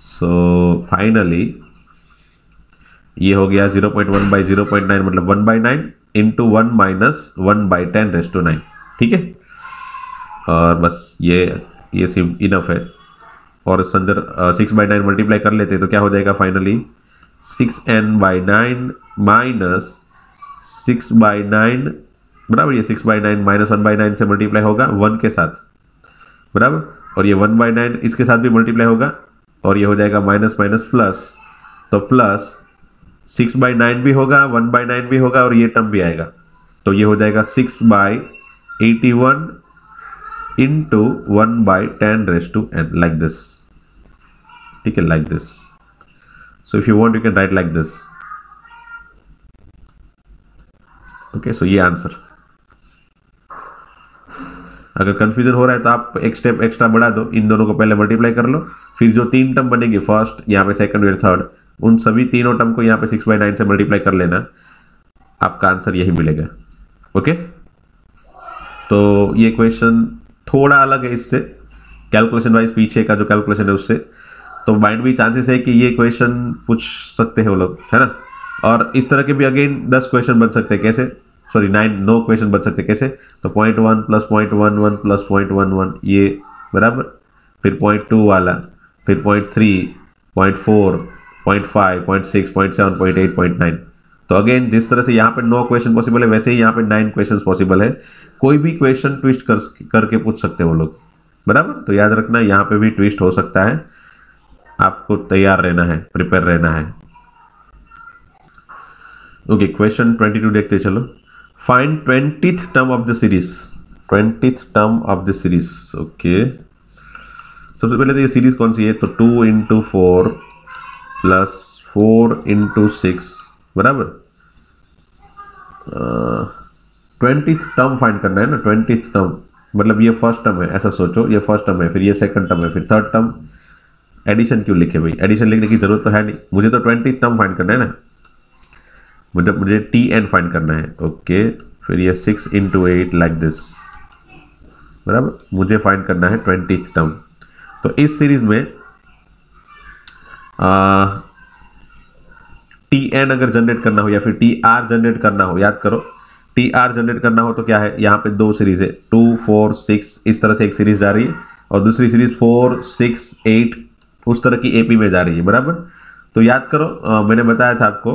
so finally ये हो गया zero point one by zero point nine मतलब one by nine into one minus one by ten raise to nine ठीक है? और बस ये ये सिर्फ़ इनफ है। और इस अंदर सिक्स बाई नाइन मल्टीप्लाई कर लेते हैं तो क्या हो जाएगा finally six n by nine minus six by nine बराबर ये six by nine minus one by nine से मल्टीप्लाई होगा वन के साथ। बराबर? और ये वन बाई नाइन इसके साथ भी मल्टीप्लाई होगा। और ये हो जाएगा माइनस माइनस प्लस तो प्लस सिक्स बाई नाइन भी होगा वन बाई नाइन भी होगा और ये टर्म भी आएगा। तो ये हो जाएगा six by eighty one into one by ten raise to n like this ठीक है like this so if you want you can write like this okay so ये आंसर अगर कंफ्यूजन हो रहा है तो आप एक स्टेप एक्स्ट्रा बढ़ा दो। इन दोनों को पहले मल्टीप्लाई कर लो। फिर जो तीन टर्म बनेगी फ़र्स्ट यहाँ पे सेकंड और थर्ड उन सभी तीनों टर्म को यहाँ पे सिक्स बाई नाइन से मल्टीप्लाई कर लेना। आपका आंसर यही मिलेगा। ओके तो ये क्वेश्चन थोड़ा अलग है इससे। कैलकुलेशन वाइज पीछे का जो कैलकुलेशन है उससे। तो माइंड भी चांसेस है कि ये क्वेश्चन पूछ सकते हैं वो लोग, है ना? और इस तरह के भी अगेन दस क्वेश्चन बन सकते हैं। कैसे? सॉरी नाइन नो क्वेश्चन बन सकते कैसे? तो point one plus point one one plus point one one ये बराबर। फिर पॉइंट टू वाला। फिर point three point four point five, point six, point seven, point eight, point nine. तो अगेन जिस तरह से यहाँ पे नो क्वेश्चन पॉसिबल है, वैसे ही यहाँ पे नाइन क्वेश्चन पॉसिबल है। कोई भी क्वेश्चन ट्विस्ट कर, करके पूछ सकते हैं वो लोग। बराबर? तो याद रखना, यहाँ पे भी ट्विस्ट हो सकता है। आपको तैयार रहना है प्रिपेयर रहना है। ओके क्वेश्चन ट्वेंटी टू देखते चलो। Find twentieth term of the series twentieth term of the series okay सबसे पहले तो ये सीरीज़ कौन सी है? तो two into four plus four into six बराबर? ट्वेंटी टर्म फाइंड करना है ना ट्वेंटी टर्म मतलब ये फ़र्स्ट टर्म है, ऐसा सोचो, ये फ़र्स्ट टर्म है, फिर ये सेकंड टर्म है, फिर थर्ड टर्म एडिशन क्यों लिखे भाई? एडिशन लिखने की ज़रूरत तो है नहीं। मुझे तो ट्वेंटी टर्म फाइंड करना है ना। मतलब मुझे टी एन फाइंड करना है। ओके फिर ये six into eight like this बराबर? मुझे फाइंड करना है ट्वेंटी टर्म तो इस सीरीज़ में टी एन अगर जनरेट करना हो या फिर टी आर जनरेट करना हो याद करो। टी आर जनरेट करना हो तो क्या है? यहाँ पे दो सीरीज़ है। टू फोर सिक्स इस तरह से एक सीरीज़ जा रही है और दूसरी सीरीज़ फोर सिक्स एट उस तरह की एपी में जा रही है बराबर? तो याद करो आ, मैंने बताया था आपको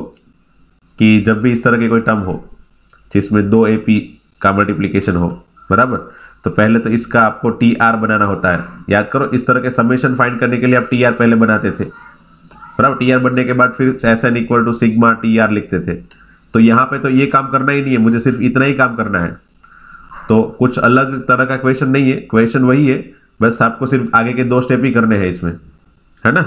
कि जब भी इस तरह की कोई टर्म हो जिसमें दो एपी का मल्टीप्लीकेशन हो बराबर? तो पहले तो इसका आपको टी आर बनाना होता है। याद करो इस तरह के समेशन फाइंड करने के लिए आप टी आर पहले बनाते थे। बराबर टी आर बनने के बाद फिर S n equal to sigma t r लिखते थे। तो यहाँ पे तो ये काम करना ही नहीं है, मुझे सिर्फ़ इतना ही काम करना है। तो कुछ अलग तरह का क्वेश्चन नहीं है क्वेश्चन वही है, बस आपको सिर्फ़ आगे के दो स्टेप ही करने हैं इसमें, है ना?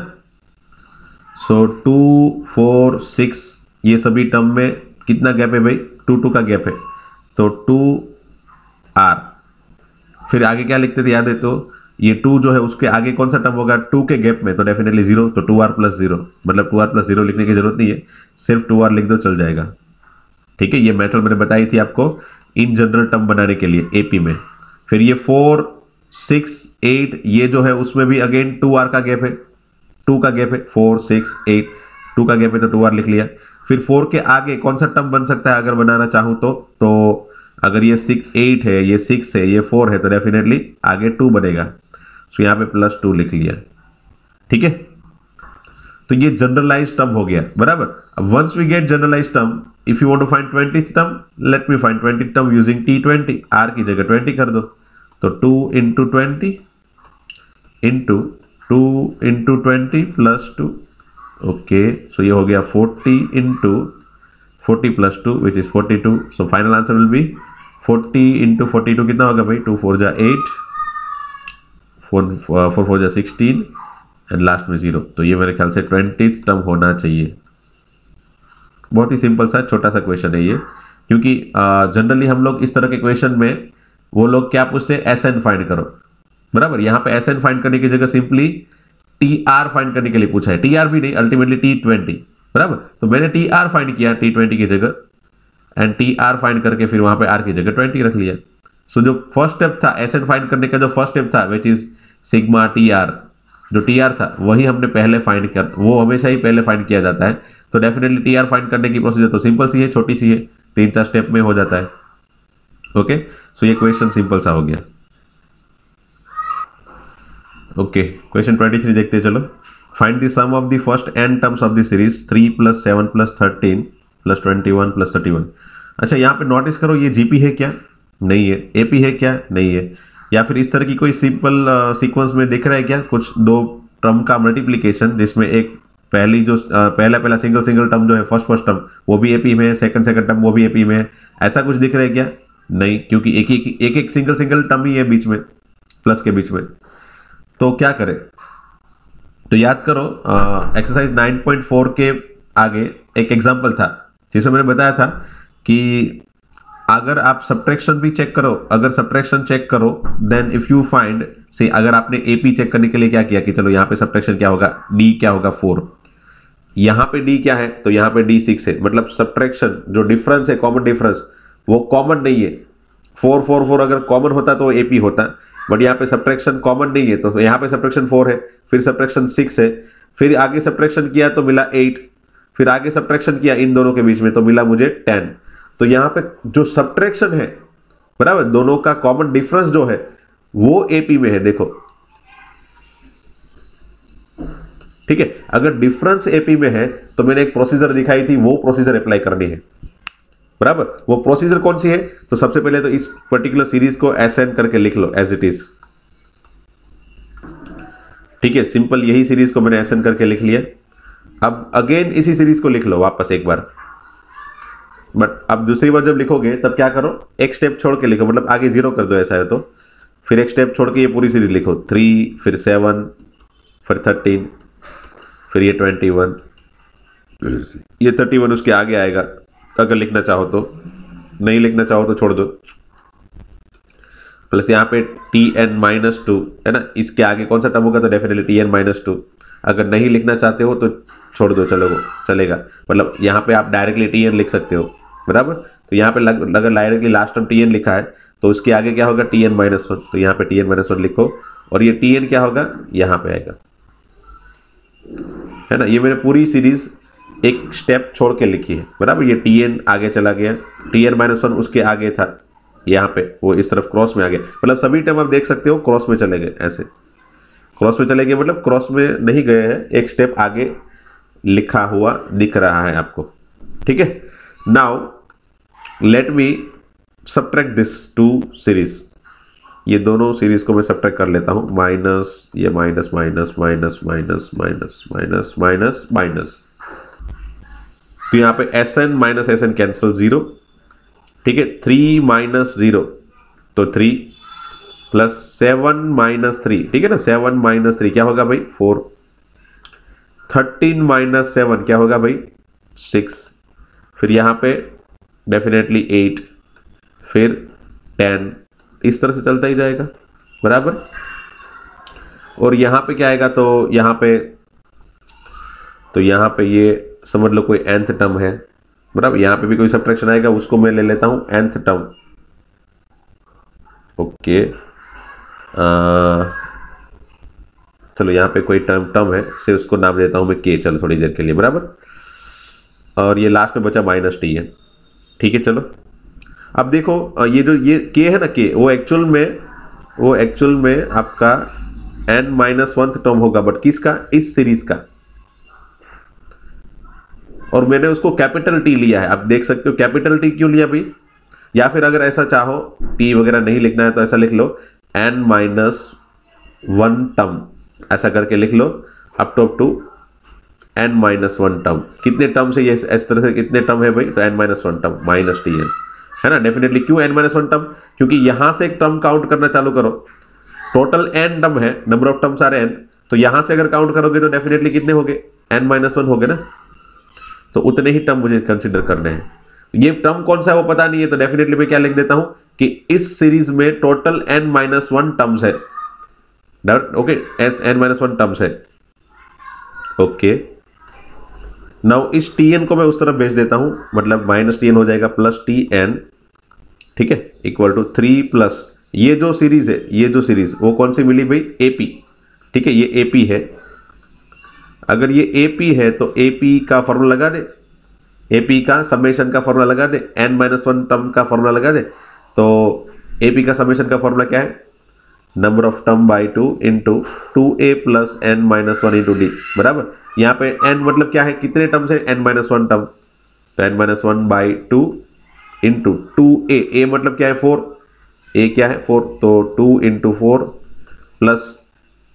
सो टू फोर सिक्स ये सभी टर्म में कितना गैप है भाई? टू टू का गैप है। तो टू आर फिर आगे क्या लिखते थे, याद है तो? ये टू जो है उसके आगे कौन सा टर्म होगा? टू के गैप में तो डेफिनेटली ज़ीरो तो टू आर प्लस ज़ीरो मतलब टू आर प्लस ज़ीरो लिखने की ज़रूरत नहीं है, सिर्फ़ टू आर लिख दो, चल जाएगा। ठीक है, ये मेथड मैंने बताई थी आपको इन जनरल टर्म बनाने के लिए एपी में। फिर ये फोर सिक्स एट ये जो है उसमें भी अगेन टू आर का गैप है। टू का गैप है फोर सिक्स एट टू का गैप है तो टू आर लिख लिया। फिर फोर के आगे कौन सा टर्म बन सकता है, अगर बनाना चाहूँ तो? तो अगर ये सिक्स एट है, ये सिक्स है, ये फोर है तो डेफिनेटली आगे टू बनेगा। सो यहाँ पे प्लस टू लिख लिया। ठीक है? तो ये जनरलाइज टर्म हो गया, बराबर? Once we get generalize term if you want to find twenty term let me find twenty term using t twenty r की जगह ट्वेंटी कर दो। तो two into twenty into two into twenty plus two okay so ये हो गया forty into forty plus two which is forty two so final answer will be forty into forty two कितना होगा भाई? टू फोर जा एट फोर फोर फोर जा सिक्सटीन एंड लास्ट में ज़ीरो तो ये मेरे ख्याल से ट्वेंटी टर्म होना चाहिए। बहुत ही सिंपल सा छोटा सा क्वेश्चन है ये। क्योंकि जनरली हम लोग इस तरह के क्वेश्चन में वो लोग क्या पूछते हैं? एस एन फाइंड करो। बराबर? यहाँ पे एस एन फाइंड करने की जगह सिंपली टी आर फाइंड करने के लिए पूछा है। टी आर भी नहीं अल्टीमेटली टी ट्वेंटी बराबर? तो मैंने टी आर फाइंड किया टी ट्वेंटी की जगह। एंड टी आर फाइंड करके फिर वहाँ पे आर की जगह ट्वेंटी रख लिया। सो so, जो फ़र्स्ट स्टेप था एस एन फाइंड करने का जो फ़र्स्ट स्टेप था which is sigma t r जो टी आर था, वही हमने पहले फाइंड कर वो हमेशा ही पहले फाइंड किया जाता है। तो डेफिनेटली टी आर फाइंड करने की प्रोसीजर तो सिंपल सी है, छोटी सी है, तीन चार स्टेप में हो जाता है। ओके सो ये क्वेश्चन सिंपल सा हो गया। ओके क्वेश्चन ट्वेंटी थ्री देखते चलो। Find the sum of the first n terms of the series three plus seven plus thirteen plus twenty one plus thirty one अच्छा यहाँ पे नोटिस करो, ये जीपी है क्या? नहीं है। एपी है क्या? नहीं है। या फिर इस तरह की कोई सिंपल सीक्वेंस में दिख रहा है क्या? कुछ दो टर्म का मल्टीप्लीकेशन जिसमें एक पहली जो पहला पहला सिंगल सिंगल टर्म जो है फ़र्स्ट फ़र्स्ट टर्म वो भी एपी में है सेकंड सेकंड टर्म वो भी एपी में है। ऐसा कुछ दिख रहा है क्या? नहीं, क्योंकि एक एक एक एक सिंगल सिंगल टर्म ही है बीच में प्लस के बीच में। तो क्या करें? तो याद करो एक्सरसाइज 9.4 के आगे एक एग्ज़ाम्पल था, जिसमें मैंने बताया था कि अगर आप सब्ट्रैक्शन भी चेक करो, अगर सब्ट्रैक्शन चेक करो देन इफ़ यू फाइंड से अगर आपने एपी चेक करने के लिए क्या किया कि चलो यहाँ पे सब्ट्रैक्शन क्या होगा? डी क्या होगा? फोर यहाँ पे डी क्या है? तो यहाँ पे डी सिक्स है. मतलब सब्ट्रैक्शन जो डिफरेंस है कॉमन डिफरेंस वो कॉमन नहीं है. फोर फोर फोर अगर कॉमन होता तो एपी होता. बट यहाँ पे सब्ट्रैक्शन कॉमन नहीं है तो यहाँ पे सब्ट्रैक्शन फोर है. फिर सब्ट्रैक्शन सिक्स है. फिर आगे सब्ट्रैक्शन किया तो मिला एट फिर आगे सब्ट्रैक्शन किया इन दोनों के बीच में तो मिला मुझे टेन तो यहाँ पे जो सब्ट्रैक्शन है, बराबर, दोनों का कॉमन डिफरेंस जो है, वो एपी में है, देखो। ठीक है? अगर डिफरेंस एपी में है तो मैंने एक प्रोसीजर दिखाई थी, वो प्रोसीजर अप्लाई करनी है। बराबर? वो प्रोसीजर कौन सी है? तो सबसे पहले तो इस पर्टिकुलर सीरीज़ को एन करके लिख लो एज इट इज़ ठीक है? सिंपल यही सीरीज़ को मैंने एन करके लिख लिया। अब अगेन इसी सीरीज़ को लिख लो, वापस एक बार। बट अब दूसरी बार जब लिखोगे, तब क्या करो? एक स्टेप छोड़ के लिखो मतलब आगे ज़ीरो कर दो ऐसा है तो। फिर एक स्टेप छोड़ के ये पूरी सीरीज़ लिखो। थ्री फिर सेवन फिर थर्टीन फिर ये ट्वेंटी वन ये थर्टी वन उसके आगे आएगा। अगर लिखना चाहो तो। नहीं लिखना चाहो तो छोड़ दो। प्लस यहाँ पे टी एन माइनस टू है ना? इसके आगे कौन सा टर्म होगा तो definitely t n minus two अगर नहीं लिखना चाहते हो तो छोड़ दो चलो चलेगा। मतलब यहाँ पे आप डायरेक्टली टी एन लिख सकते हो। बराबर? तो यहाँ पे लग, अगर directly last term t n लिखा है तो उसके आगे क्या होगा? टी एन माइनस वन तो यहाँ पे टी एन माइनस वन लिखो। और ये टी एन क्या होगा? यहाँ पे आएगा। है ना? ये मैंने पूरी सीरीज़ एक स्टेप छोड़ के लिखी है। बराबर? ये टी एन आगे चला गया। टी एन माइनस वन उसके आगे था। यहाँ पे वो इस तरफ़ क्रॉस में आ गया। मतलब सभी टर्म आप देख सकते हो क्रॉस में चले गए ऐसे। क्रॉस में चले गए मतलब क्रॉस में नहीं गए हैं। एक स्टेप आगे लिखा हुआ दिख रहा है आपको। ठीक है? Now let me subtract this two series ये दोनों सीरीज़ को मैं सब्ट्रैक्ट कर लेता हूँ। माइनस ये minus minus minus minus minus minus minus minus तो यहाँ पे s n minus s n cancel zero ठीक है? थ्री माइनस ज़ीरो तो three plus seven minus three ठीक है ना? सेवन माइनस थ्री क्या होगा भाई? फोर थर्टीन माइनस सेवन क्या होगा भाई? सिक्स फिर यहाँ पे डेफिनेटली एट फिर टेन इस तरह से चलता ही जाएगा, बराबर? और यहाँ पे क्या आएगा तो यहाँ पे तो यहाँ पे ये समझ लो कोई एंथ टर्म है, बराबर? यहाँ पे भी कोई सब्ट्रैक्शन आएगा, उसको मैं ले लेता हूँ एंथ टर्म ओके चलो यहाँ पे कोई टर्म टर्म है, सिर्फ़ उसको नाम देता हूँ मैं के चलो थोड़ी देर के लिए, बराबर? और ये लास्ट में बचा माइनस टी है। ठीक है, चलो। अब देखो ये जो, ये के है ना के वो एक्चुअल में, वो एक्चुअल में आपका एन माइनस वन टर्म होगा बट किसका? इस सीरीज़ का। और मैंने उसको कैपिटल टी लिया है। आप देख सकते हो कैपिटल टी क्यों लिया भाई? या फिर अगर ऐसा चाहो टी वगैरह नहीं लिखना है तो ऐसा लिख लो एन माइनस वन टर्म ऐसा करके लिख लो up to up to n minus one term कितने टर्म से ये? इस तरह से कितने टर्म है भाई? तो n minus one term minus t n है ना? डेफिनेटली क्यों एन माइनस वन टर्म क्योंकि यहाँ से एक टर्म काउंट करना चालू करो। टोटल एन टर्म है number of terms are n तो यहाँ से अगर काउंट करोगे तो डेफिनेटली कितने हो गए एन माइनस वन हो गए ना? तो उतने ही टर्म मुझे कंसिडर करने हैं। ये टर्म कौन सा है वो पता नहीं है तो डेफिनेटली मैं क्या लिख देता हूँ कि इस सीरीज़ में total n minus one terms है। Okay s n minus one terms है। ओके नाउ इस टी एन को मैं उस तरफ़ भेज देता हूँ मतलब माइनस टी एन हो जाएगा प्लस टी एन ठीक है? इक्वल टू थ्री प्लस ये जो सीरीज़ है, ये जो सीरीज़ वो कौन सी मिली भाई? एपी ठीक है? ये एपी है। अगर ये ए पी है तो ए पी का फॉर्मूला लगा दे। ए पी का समेशन का फॉर्मूला लगा दे। एन माइनस वन टर्म का फॉर्मूला लगा दे। तो ए पी का समेशन का फॉर्मूला क्या है? Number of term by two into two a plus n minus one into d, बराबर? यहाँ पे एन मतलब क्या है? कितने टर्म्स है? एन माइनस वन टर्म तो n minus one by two into two a. A मतलब क्या है? फोर। ए क्या है? फोर। तो two into four plus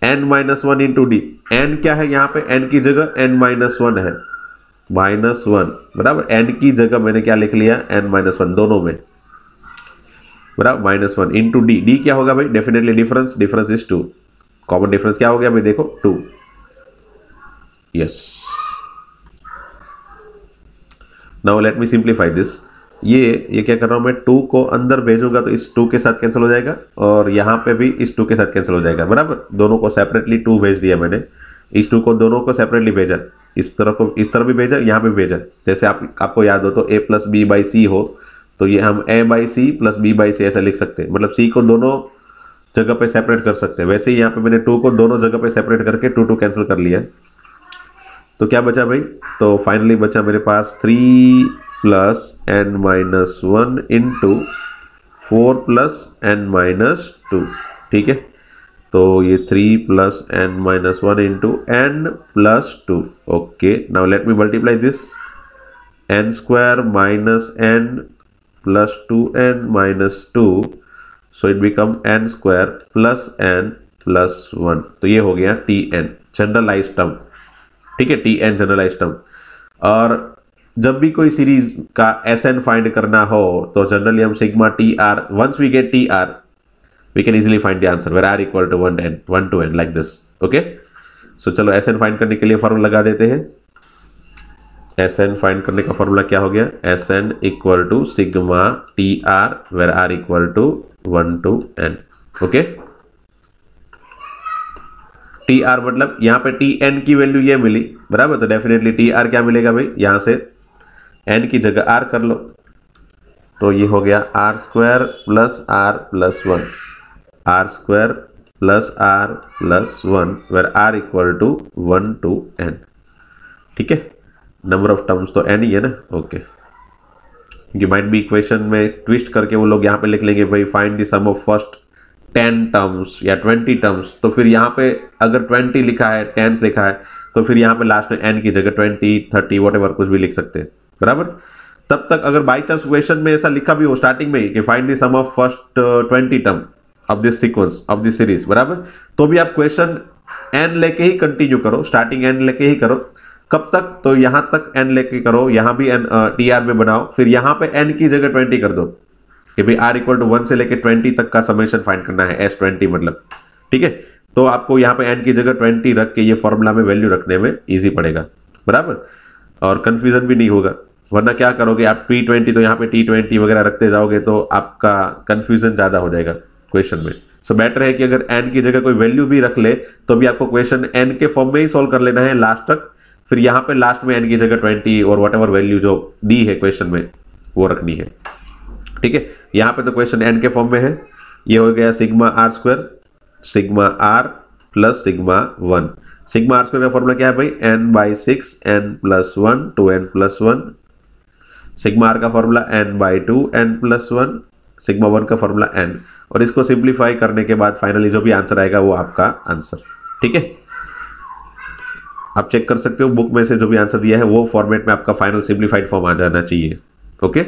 n minus one into d. N क्या है यहाँ पे? एन की जगह एन माइनस वन है। माइनस वन, बराबर? एन की जगह मैंने क्या लिख लिया? एन माइनस वन, दोनों में। बराबर minus one into d d क्या होगा भाई? Definitely difference difference is two common difference क्या हो गया भाई? देखो two yes now let me simplify this ये ये क्या कर रहा हूँ मैं? टू को अंदर भेजूँगा तो इस टू के साथ कैंसिल हो जाएगा और यहाँ पे भी इस टू के साथ कैंसिल हो जाएगा। बराबर? दोनों को सेपरेटली टू भेज दिया मैंने। इस टू को दोनों को सेपरेटली भेजा। इस तरह को, इस तरह भी भेजा, यहाँ पे भेजा। जैसे आप, आपको याद हो तो a plus b by c हो। तो ये हम a by c plus b by c ऐसा लिख सकते हैं। मतलब सी को दोनों जगह पे सेपरेट कर सकते हैं। वैसे ही यहाँ पे मैंने टू को दोनों जगह पे सेपरेट करके टू टू कैंसिल कर लिया। तो क्या बचा भाई? तो फाइनली बचा मेरे पास three plus n minus one in two four plus n minus two ठीक है? तो ये three plus n minus one in two n plus two okay now let me multiply this n square minus n two n minus two so it become n square plus n plus one तो ये हो गया टी एन जनरलाइज टर्म ठीक है टी एन जनरलाइज टर्म और जब भी कोई सीरीज़ का एस एन फाइंड करना हो तो जनरली हम sigma t r once we get t r we can easily find the answer where r equal to one n one to n like this okay so चलो एस एन फाइंड करने के लिए फॉर्मूला लगा देते हैं। एस एन फाइंड करने का फॉर्मूला क्या हो गया? S n equal to sigma t r where r equal to one to n okay t r मतलब यहाँ पे टी एन की वैल्यू ये मिली, बराबर? तो डेफिनेटली टी आर क्या मिलेगा भाई? यहाँ से एन की जगह आर कर लो। तो ये हो गया r square plus r plus one r square plus r plus one where r equal to one to n ठीक है? नंबर ऑफ़ टर्म्स तो एन ही है ना? ओके ये माइट बी इक्वेशन में ट्विस्ट करके वो लोग यहाँ पे लिख लेंगे, भाई find the sum of first ten terms या ट्वेंटी टर्म्स तो फिर यहाँ पे अगर ट्वेंटी लिखा है टेंस लिखा है तो फिर यहाँ पे लास्ट में एन की जगह ट्वेंटी थर्टी वट कुछ भी लिख सकते हैं। बराबर? तब तक अगर बाई चांस क्वेश्चन में ऐसा लिखा भी हो स्टार्टिंग में ही कि find the sum of first twenty term of this sequence of this series बराबर? तो भी आप क्वेश्चन एन लेके ही कंटिन्यू करो स्टार्टिंग एन लेके ही करो। कब तक? तो यहाँ तक एन लेके करो यहाँ भी एन टी आर में बनाओ फिर यहाँ पे एन की जगह ट्वेंटी कर दो कि भाई आर इक्वल टू वन से लेके ट्वेंटी तक का समेशन फाइंड करना है एस ट्वेंटी मतलब ठीक है? तो आपको यहाँ पे एन की जगह ट्वेंटी रख के ये फॉर्मूला में वैल्यू रखने में ईजी पड़ेगा बराबर? और कन्फ्यूज़न भी नहीं होगा वरना क्या करोगे आप टी ट्वेंटी तो यहाँ पे टी ट्वेंटी वगैरह रखते जाओगे तो आपका कन्फ्यूज़न ज़्यादा हो जाएगा क्वेश्चन में। सो so, बेटर है कि अगर एन की जगह कोई वैल्यू भी रख ले तो भी आपको क्वेश्चन एन के फॉर्म में ही सॉल्व कर लेना है लास्ट तक फिर यहाँ पे लास्ट में एन की जगह ट्वेंटी और वट वैल्यू जो दी है क्वेश्चन में, वो रखनी है। ठीक है? यहाँ पे तो क्वेश्चन एन के फॉर्म में है। ये हो गया sigma r square sigma r plus sigma one sigma r square का फॉर्मूला क्या है भाई? N by six n plus one two n plus one sigma r का formula n by two n plus one sigma one का फॉर्मूला एन और इसको सिंप्लीफाई करने के बाद फाइनली जो भी आंसर आएगा वो आपका आंसर ठीक है? आप चेक कर सकते हो बुक में से जो भी आंसर दिया है, वो फॉर्मेट में आपका फाइनल सिंप्लीफाइड फॉर्म आ जाना चाहिए ओके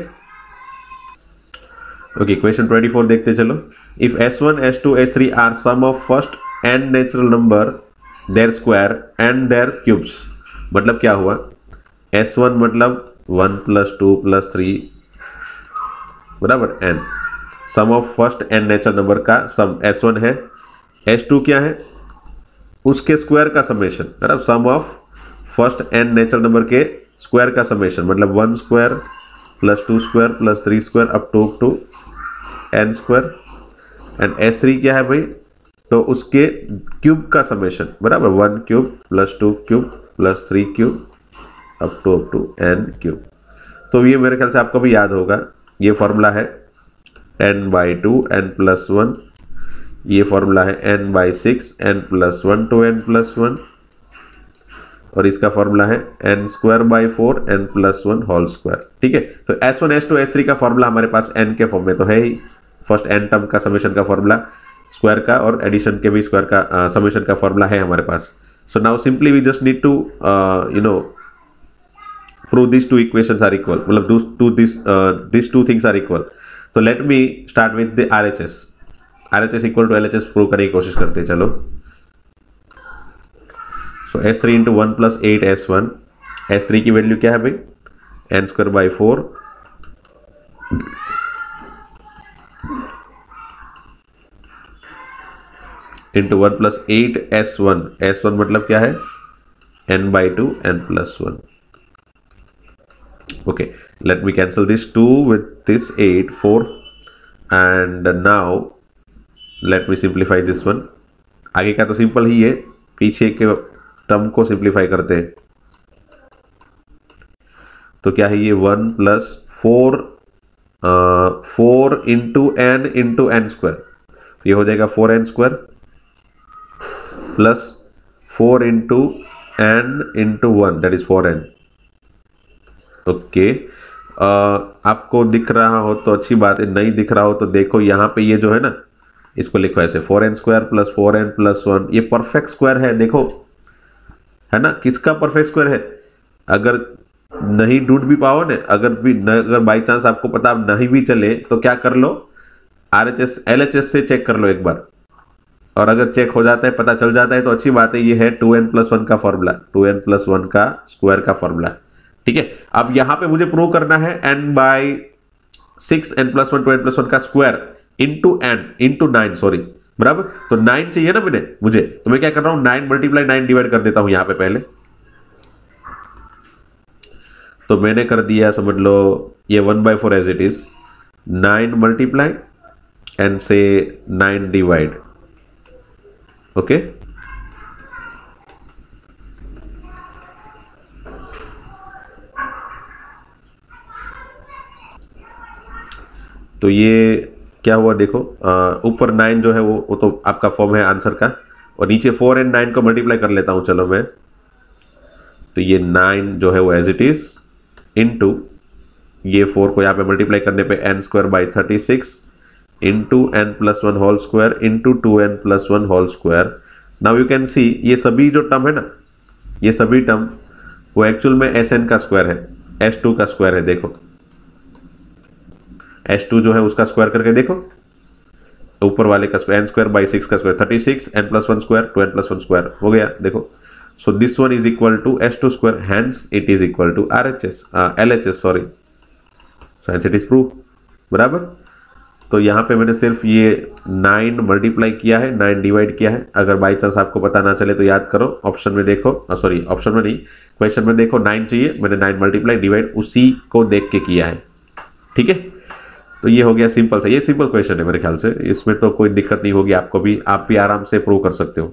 ओके क्वेश्चन 24 देखते चलो। If s1 s2 s3 are sum of first n natural number their square and their cubes मतलब क्या हुआ? S1 मतलब one plus two plus three बराबर n sum of first n natural number का सम s1 है। S2 क्या है? उसके स्क्वायर का समेशन बराबर sum of first n natural number के स्क्वायर का समेशन मतलब one square plus two square plus three square up to to n square and s three क्या है भाई? तो उसके क्यूब का समेशन बराबर one cube plus two cube plus three cube up to up to n cube तो ये मेरे ख्याल से आपको भी याद होगा, ये फॉर्मूला है n by two n plus one ये फॉर्मूला है n by six n plus one two n plus one और इसका फॉर्मूला है n square by four n plus one whole square ठीक है? तो s one s two s three का फॉर्मूला हमारे पास एन के फॉर्म में तो है ही। फ़र्स्ट एन टर्म का समेशन का फॉर्मूला स्क्वायर का और एडिशन के भी स्क्वायर का समेशन uh, का फॉर्मूला है हमारे पास। So now simply we just need to you know prove this two equations are equal मतलब this two things are equal तो let me start with the R R H S equal to L H S prove करने की कोशिश करते हैं, चलो। So s three into one plus eight s one s three की वैल्यू क्या है भाई? N square by four into one plus eight s one s one मतलब क्या है? N by two n plus one okay let me cancel this two with this eight four and now let me simplify this one आगे का तो सिंपल ही है। पीछे के टर्म को सिंप्लीफाई करते हैं। तो क्या है ये? One plus four four into n into n square ये हो जाएगा four n square plus four into n into one that is four n okay आपको दिख रहा हो तो अच्छी बात है, नहीं दिख रहा हो तो देखो, यहाँ पे ये जो है ना इसको लिखो ऐसे four n square plus four n plus one ये परफेक्ट स्क्वायर है देखो। है ना? किसका परफेक्ट स्क्वायर है? अगर नहीं ढूंढ भी पाओ ना अगर भी न, अगर बाई चांस आपको पता नहीं भी चले तो क्या कर लो? R H S L H S से चेक कर लो एक बार। और अगर चेक हो जाता है पता चल जाता है तो अच्छी बात है ये है टू एन प्लस वन का formula two n plus one का स्क्वायर का फॉर्मूला ठीक है? अब यहाँ पे मुझे प्रूव करना है n by six n plus one two n plus one का square into n into nine sorry बराबर? तो नाइन चाहिए ना मैंने मुझे। तो मैं क्या कर रहा हूँ? नाइन मल्टीप्लाई नाइन डिवाइड कर देता हूँ यहाँ पे पहले। तो मैंने कर दिया, समझ लो, ये one by four as it is nine multiply and से नाइन डिवाइड ओके तो ये क्या हुआ देखो ऊपर नाइन जो है वो वो तो आपका फॉर्म है आंसर का, और नीचे फोर एंड नाइन को मल्टीप्लाई कर लेता हूँ, चलो मैं। तो ये नाइन जो है वो एज इट इज़ इनटू ये फोर को यहाँ पे मल्टीप्लाई करने पे n square by thirty six into n plus one whole square into two n plus one whole square now you can see ये सभी जो टर्म है ना, ये सभी टर्म वो एक्चुअल में एस एन का स्क्वायर है एस टू का स्क्वायर है, देखो। एच टू जो है उसका स्क्वायर करके देखो। ऊपर वाले का square n square by six का square thirty six n plus one square two n plus one square हो गया, देखो। So this one is equal to s two square hence it is equal to R H S L H S sorry so hence it is proof बराबर? तो यहाँ पे मैंने सिर्फ़ ये नाइन मल्टीप्लाई किया है नाइन डिवाइड किया है। अगर बाई चांस आपको पता ना चले तो याद करो ऑप्शन में देखो सॉरी ऑप्शन में नहीं क्वेश्चन में देखो नाइन चाहिए, मैंने नाइन मल्टीप्लाई डिवाइड उसी को देख के किया है। ठीक है? तो ये हो गया सिंपल सा, ये सिंपल क्वेश्चन है मेरे ख्याल से। इसमें तो कोई दिक्कत नहीं होगी, आपको भी, आप भी आराम से प्रूव कर सकते हो।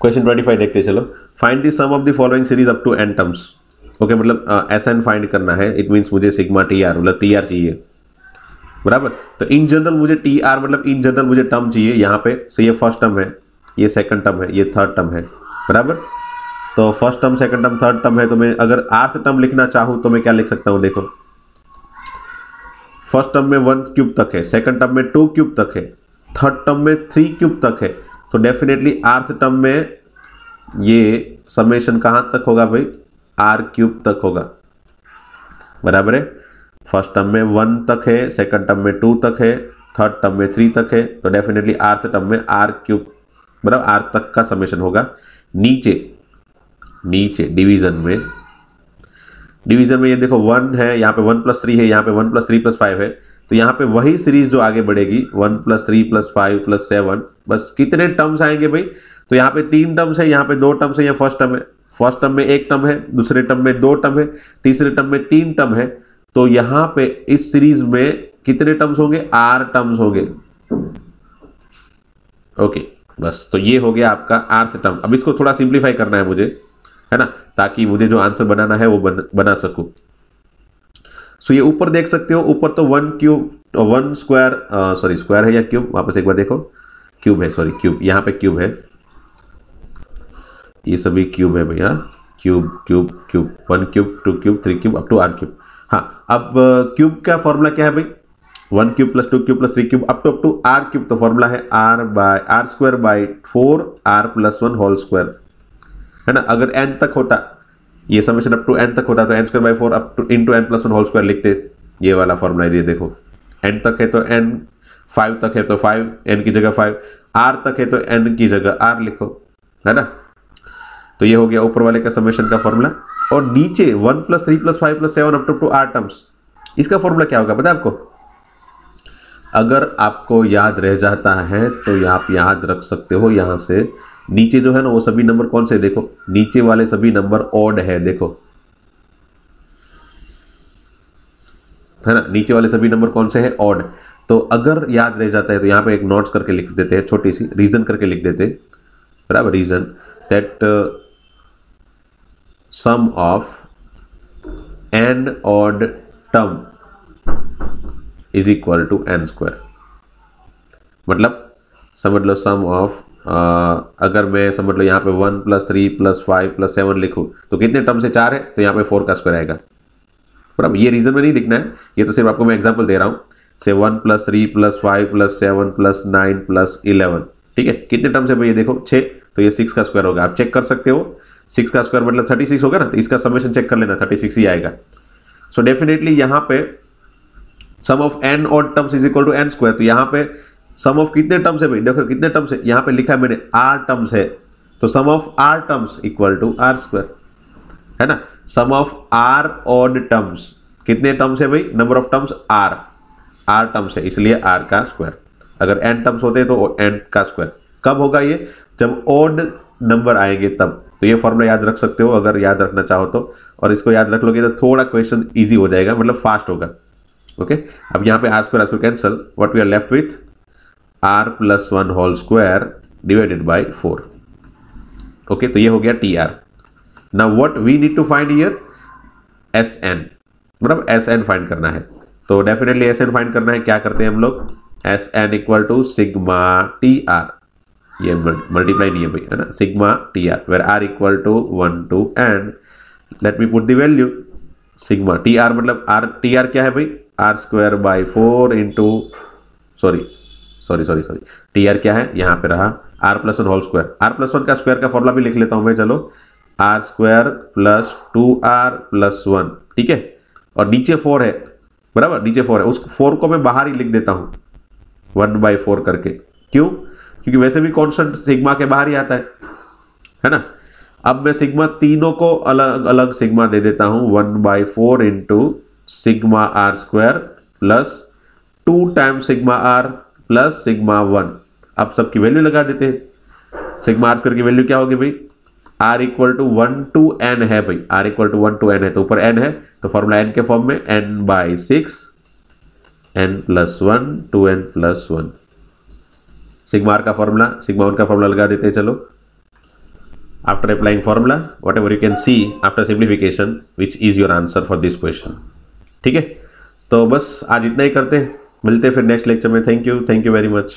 क्वेश्चन ट्वेंटी फाइव देखते चलो। Find the sum of the following series up to n terms okay मतलब एस एन फाइंड करना है। इट मीन्स मुझे सिग्मा टी आर मतलब टी आर चाहिए। बराबर? तो इन जनरल मुझे टी आर मतलब इन जनरल मुझे टर्म चाहिए यहाँ पे। सो ये फ़र्स्ट टर्म है, ये सेकंड टर्म है, ये थर्ड टर्म है। बराबर? तो first term second term third term है तो मैं अगर आर्थ टर्म लिखना चाहूँ तो मैं क्या लिख सकता हूँ, देखो। फ़र्स्ट टर्म में वन क्यूब तक है, सेकंड टर्म में टू क्यूब तक है, थर्ड टर्म में थ्री क्यूब तक है। तो डेफिनेटली आर्थ टर्म में ये समेशन कहाँ तक होगा भाई? आर क्यूब तक होगा। बराबर है? फ़र्स्ट टर्म में वन तक है, सेकंड टर्म में टू तक है, थर्ड टर्म में थ्री तक है तो डेफिनेटली आर्थ टर्म में आर क्यूब, बराबर आर तक का समेशन होगा। नीचे नीचे डिवीज़न में डिवीज़न में ये देखो वन है, यहाँ पे वन प्लस थ्री है, यहाँ पे one plus three plus five है। तो यहाँ पे वही सीरीज़ जो आगे बढ़ेगी one plus three plus five plus seven बस कितने टर्म्स आएँगे भाई? तो यहाँ पे तीन टर्म्स है, यहाँ पे दो टर्म्स है यहाँ फ़र्स्ट टर्म है। फ़र्स्ट टर्म में एक टर्म है, दूसरे टर्म में दो टर्म है, तीसरे टर्म में तीन टर्म है। तो यहाँ पे इस सीरीज़ में कितने टर्म्स होंगे? आर टर्म्स होंगे। ओके बस तो ये हो गया आपका आर्थ टर्म अब इसको थोड़ा सिंप्लीफाई करना है मुझे। है ना? ताकि मुझे जो आंसर बनाना है वो बन, बना सकूँ। सो so, ये ऊपर देख सकते हो ऊपर तो one cube one square sorry square है या क्यूब वापस एक बार देखो। क्यूब है सॉरी क्यूब यहाँ पे क्यूब है। ये सभी क्यूब है भैया। Cube cube cube one cube two cube three cube up to R cube हाँ अब क्यूब का फॉर्मूला क्या है भाई? One cube plus two cube plus three cube up to up to R cube तो फॉर्मूला है R by R square by four R plus one whole square है ना? अगर एन तक होता, ये समेशन अप टू एन तक होता तो N square by four up to into N plus one whole square लिखते। ये वाला फॉर्मूला ये देखो। एन तक है तो एन फाइव तक है तो फाइव एन की जगह फाइव आर तक है तो एन की जगह आर लिखो, है ना? तो ये हो गया ऊपर वाले का समेशन का फॉर्मूला और नीचे one plus three plus five plus seven up to R terms इसका फॉर्मूला क्या होगा, पता आपको? अगर आपको याद रह जाता है तो आप याद रख सकते हो, यहाँ से नीचे जो है ना वो सभी नंबर कौन से देखो, नीचे वाले सभी नंबर ऑड है, देखो। है ना? नीचे वाले सभी नंबर कौन से हैं? ऑड तो अगर याद रह जाता है तो यहाँ पे एक नोट्स करके लिख देते हैं, छोटी सी रीजन करके लिख देते बराबर? Reason that sum of N odd term is equal to N square मतलब समझ लो सम ऑफ़ अगर मैं समझ लो यहाँ पे one plus three plus five plus seven लिखूँ तो कितने टर्म से चार है? तो यहाँ पे फोर का स्क्वायर आएगा। बराबर ये रीजन में नहीं लिखना है। ये तो सिर्फ़ आपको मैं एग्ज़ाम्पल दे रहा हूँ। से one plus three plus five plus seven plus nine plus eleven ठीक है? कितने टर्म से भाई ये देखो? छः तो ये सिक्स का स्क्वायर होगा। आप चेक कर सकते हो। सिक्स का स्क्वायर मतलब थर्टी सिक्स होगा ना? तो इसका समेशन चेक कर लेना। थर्टी सिक्स ही आएगा। सो डेफिनेटली यहाँ पे sum of N odd terms is equal to N square तो यहाँ पे सम ऑफ़ कितने टर्म्स है भाई? देखो कितने टर्म्स है? यहाँ पे लिखा है मैंने आर टर्म्स है। तो sum of R terms equal to R square है ना? Sum of R odd terms कितने टर्म्स है भाई? Number of terms R R terms है, इसलिए आर का स्क्वायर अगर एन टर्म्स होते हैं तो एन का स्क्वायर कब होगा ये? जब ऑड नंबर आएँगे तब। तो ये फॉर्मूला याद रख सकते हो, अगर याद रखना चाहो तो। और इसको याद रख लोगे तो थोड़ा क्वेश्चन ईजी हो जाएगा मतलब फास्ट होगा। ओके अब यहाँ पे R square R square cancel what we are left with R plus one whole square divided by four okay तो ये हो गया टी आर ना what we need to find here S N मतलब एस एन फाइंड करना है. तो डेफिनेटली एस एन फाइंड करना है. क्या करते हैं हम लोग? S N equal to sigma T R ये मल्टीप्लाई नहीं है भाई, है ना? Sigma T R where R equal to one to and let me put the value sigma T R मतलब आर टी आर क्या है भाई? R square by four into sorry sorry sorry sorry T R क्या है? यहाँ पे रहा R plus one whole square R plus one का स्क्वायर का फॉर्मूला भी लिख लेता हूँ मैं चलो। R square plus two R plus one ठीक है? और नीचे फोर है, बराबर? नीचे फोर है। उस फोर को मैं बाहर ही लिख देता हूँ। वन बाई फोर करके। क्यों? क्योंकि वैसे भी कॉन्स्टेंट सिग्मा के बाहर ही आता है। है ना? अब मैं सिग्मा तीनों को अलग अलग सिग्मा दे देता हूँ। One by four into sigma R square plus two time sigma R plus sigma one. अब सबकी वैल्यू लगा देते हैं। सिग्मा आर स्क्वायर की वैल्यू क्या होगी भाई? R equal to one to N है भाई। R equal to one to N है तो ऊपर एन है तो फॉर्मूला एन के फॉर्म में N by six N plus one two N plus one sigma R का फॉर्मूला सिग्मा वन का फॉर्मूला लगा देते हैं, चलो। After applying formula, whatever you can see after simplification, which is your answer for this question ठीक है? तो बस आज इतना ही करते हैं। मिलते हैं फिर नेक्स्ट लेक्चर में. Thank you thank you very much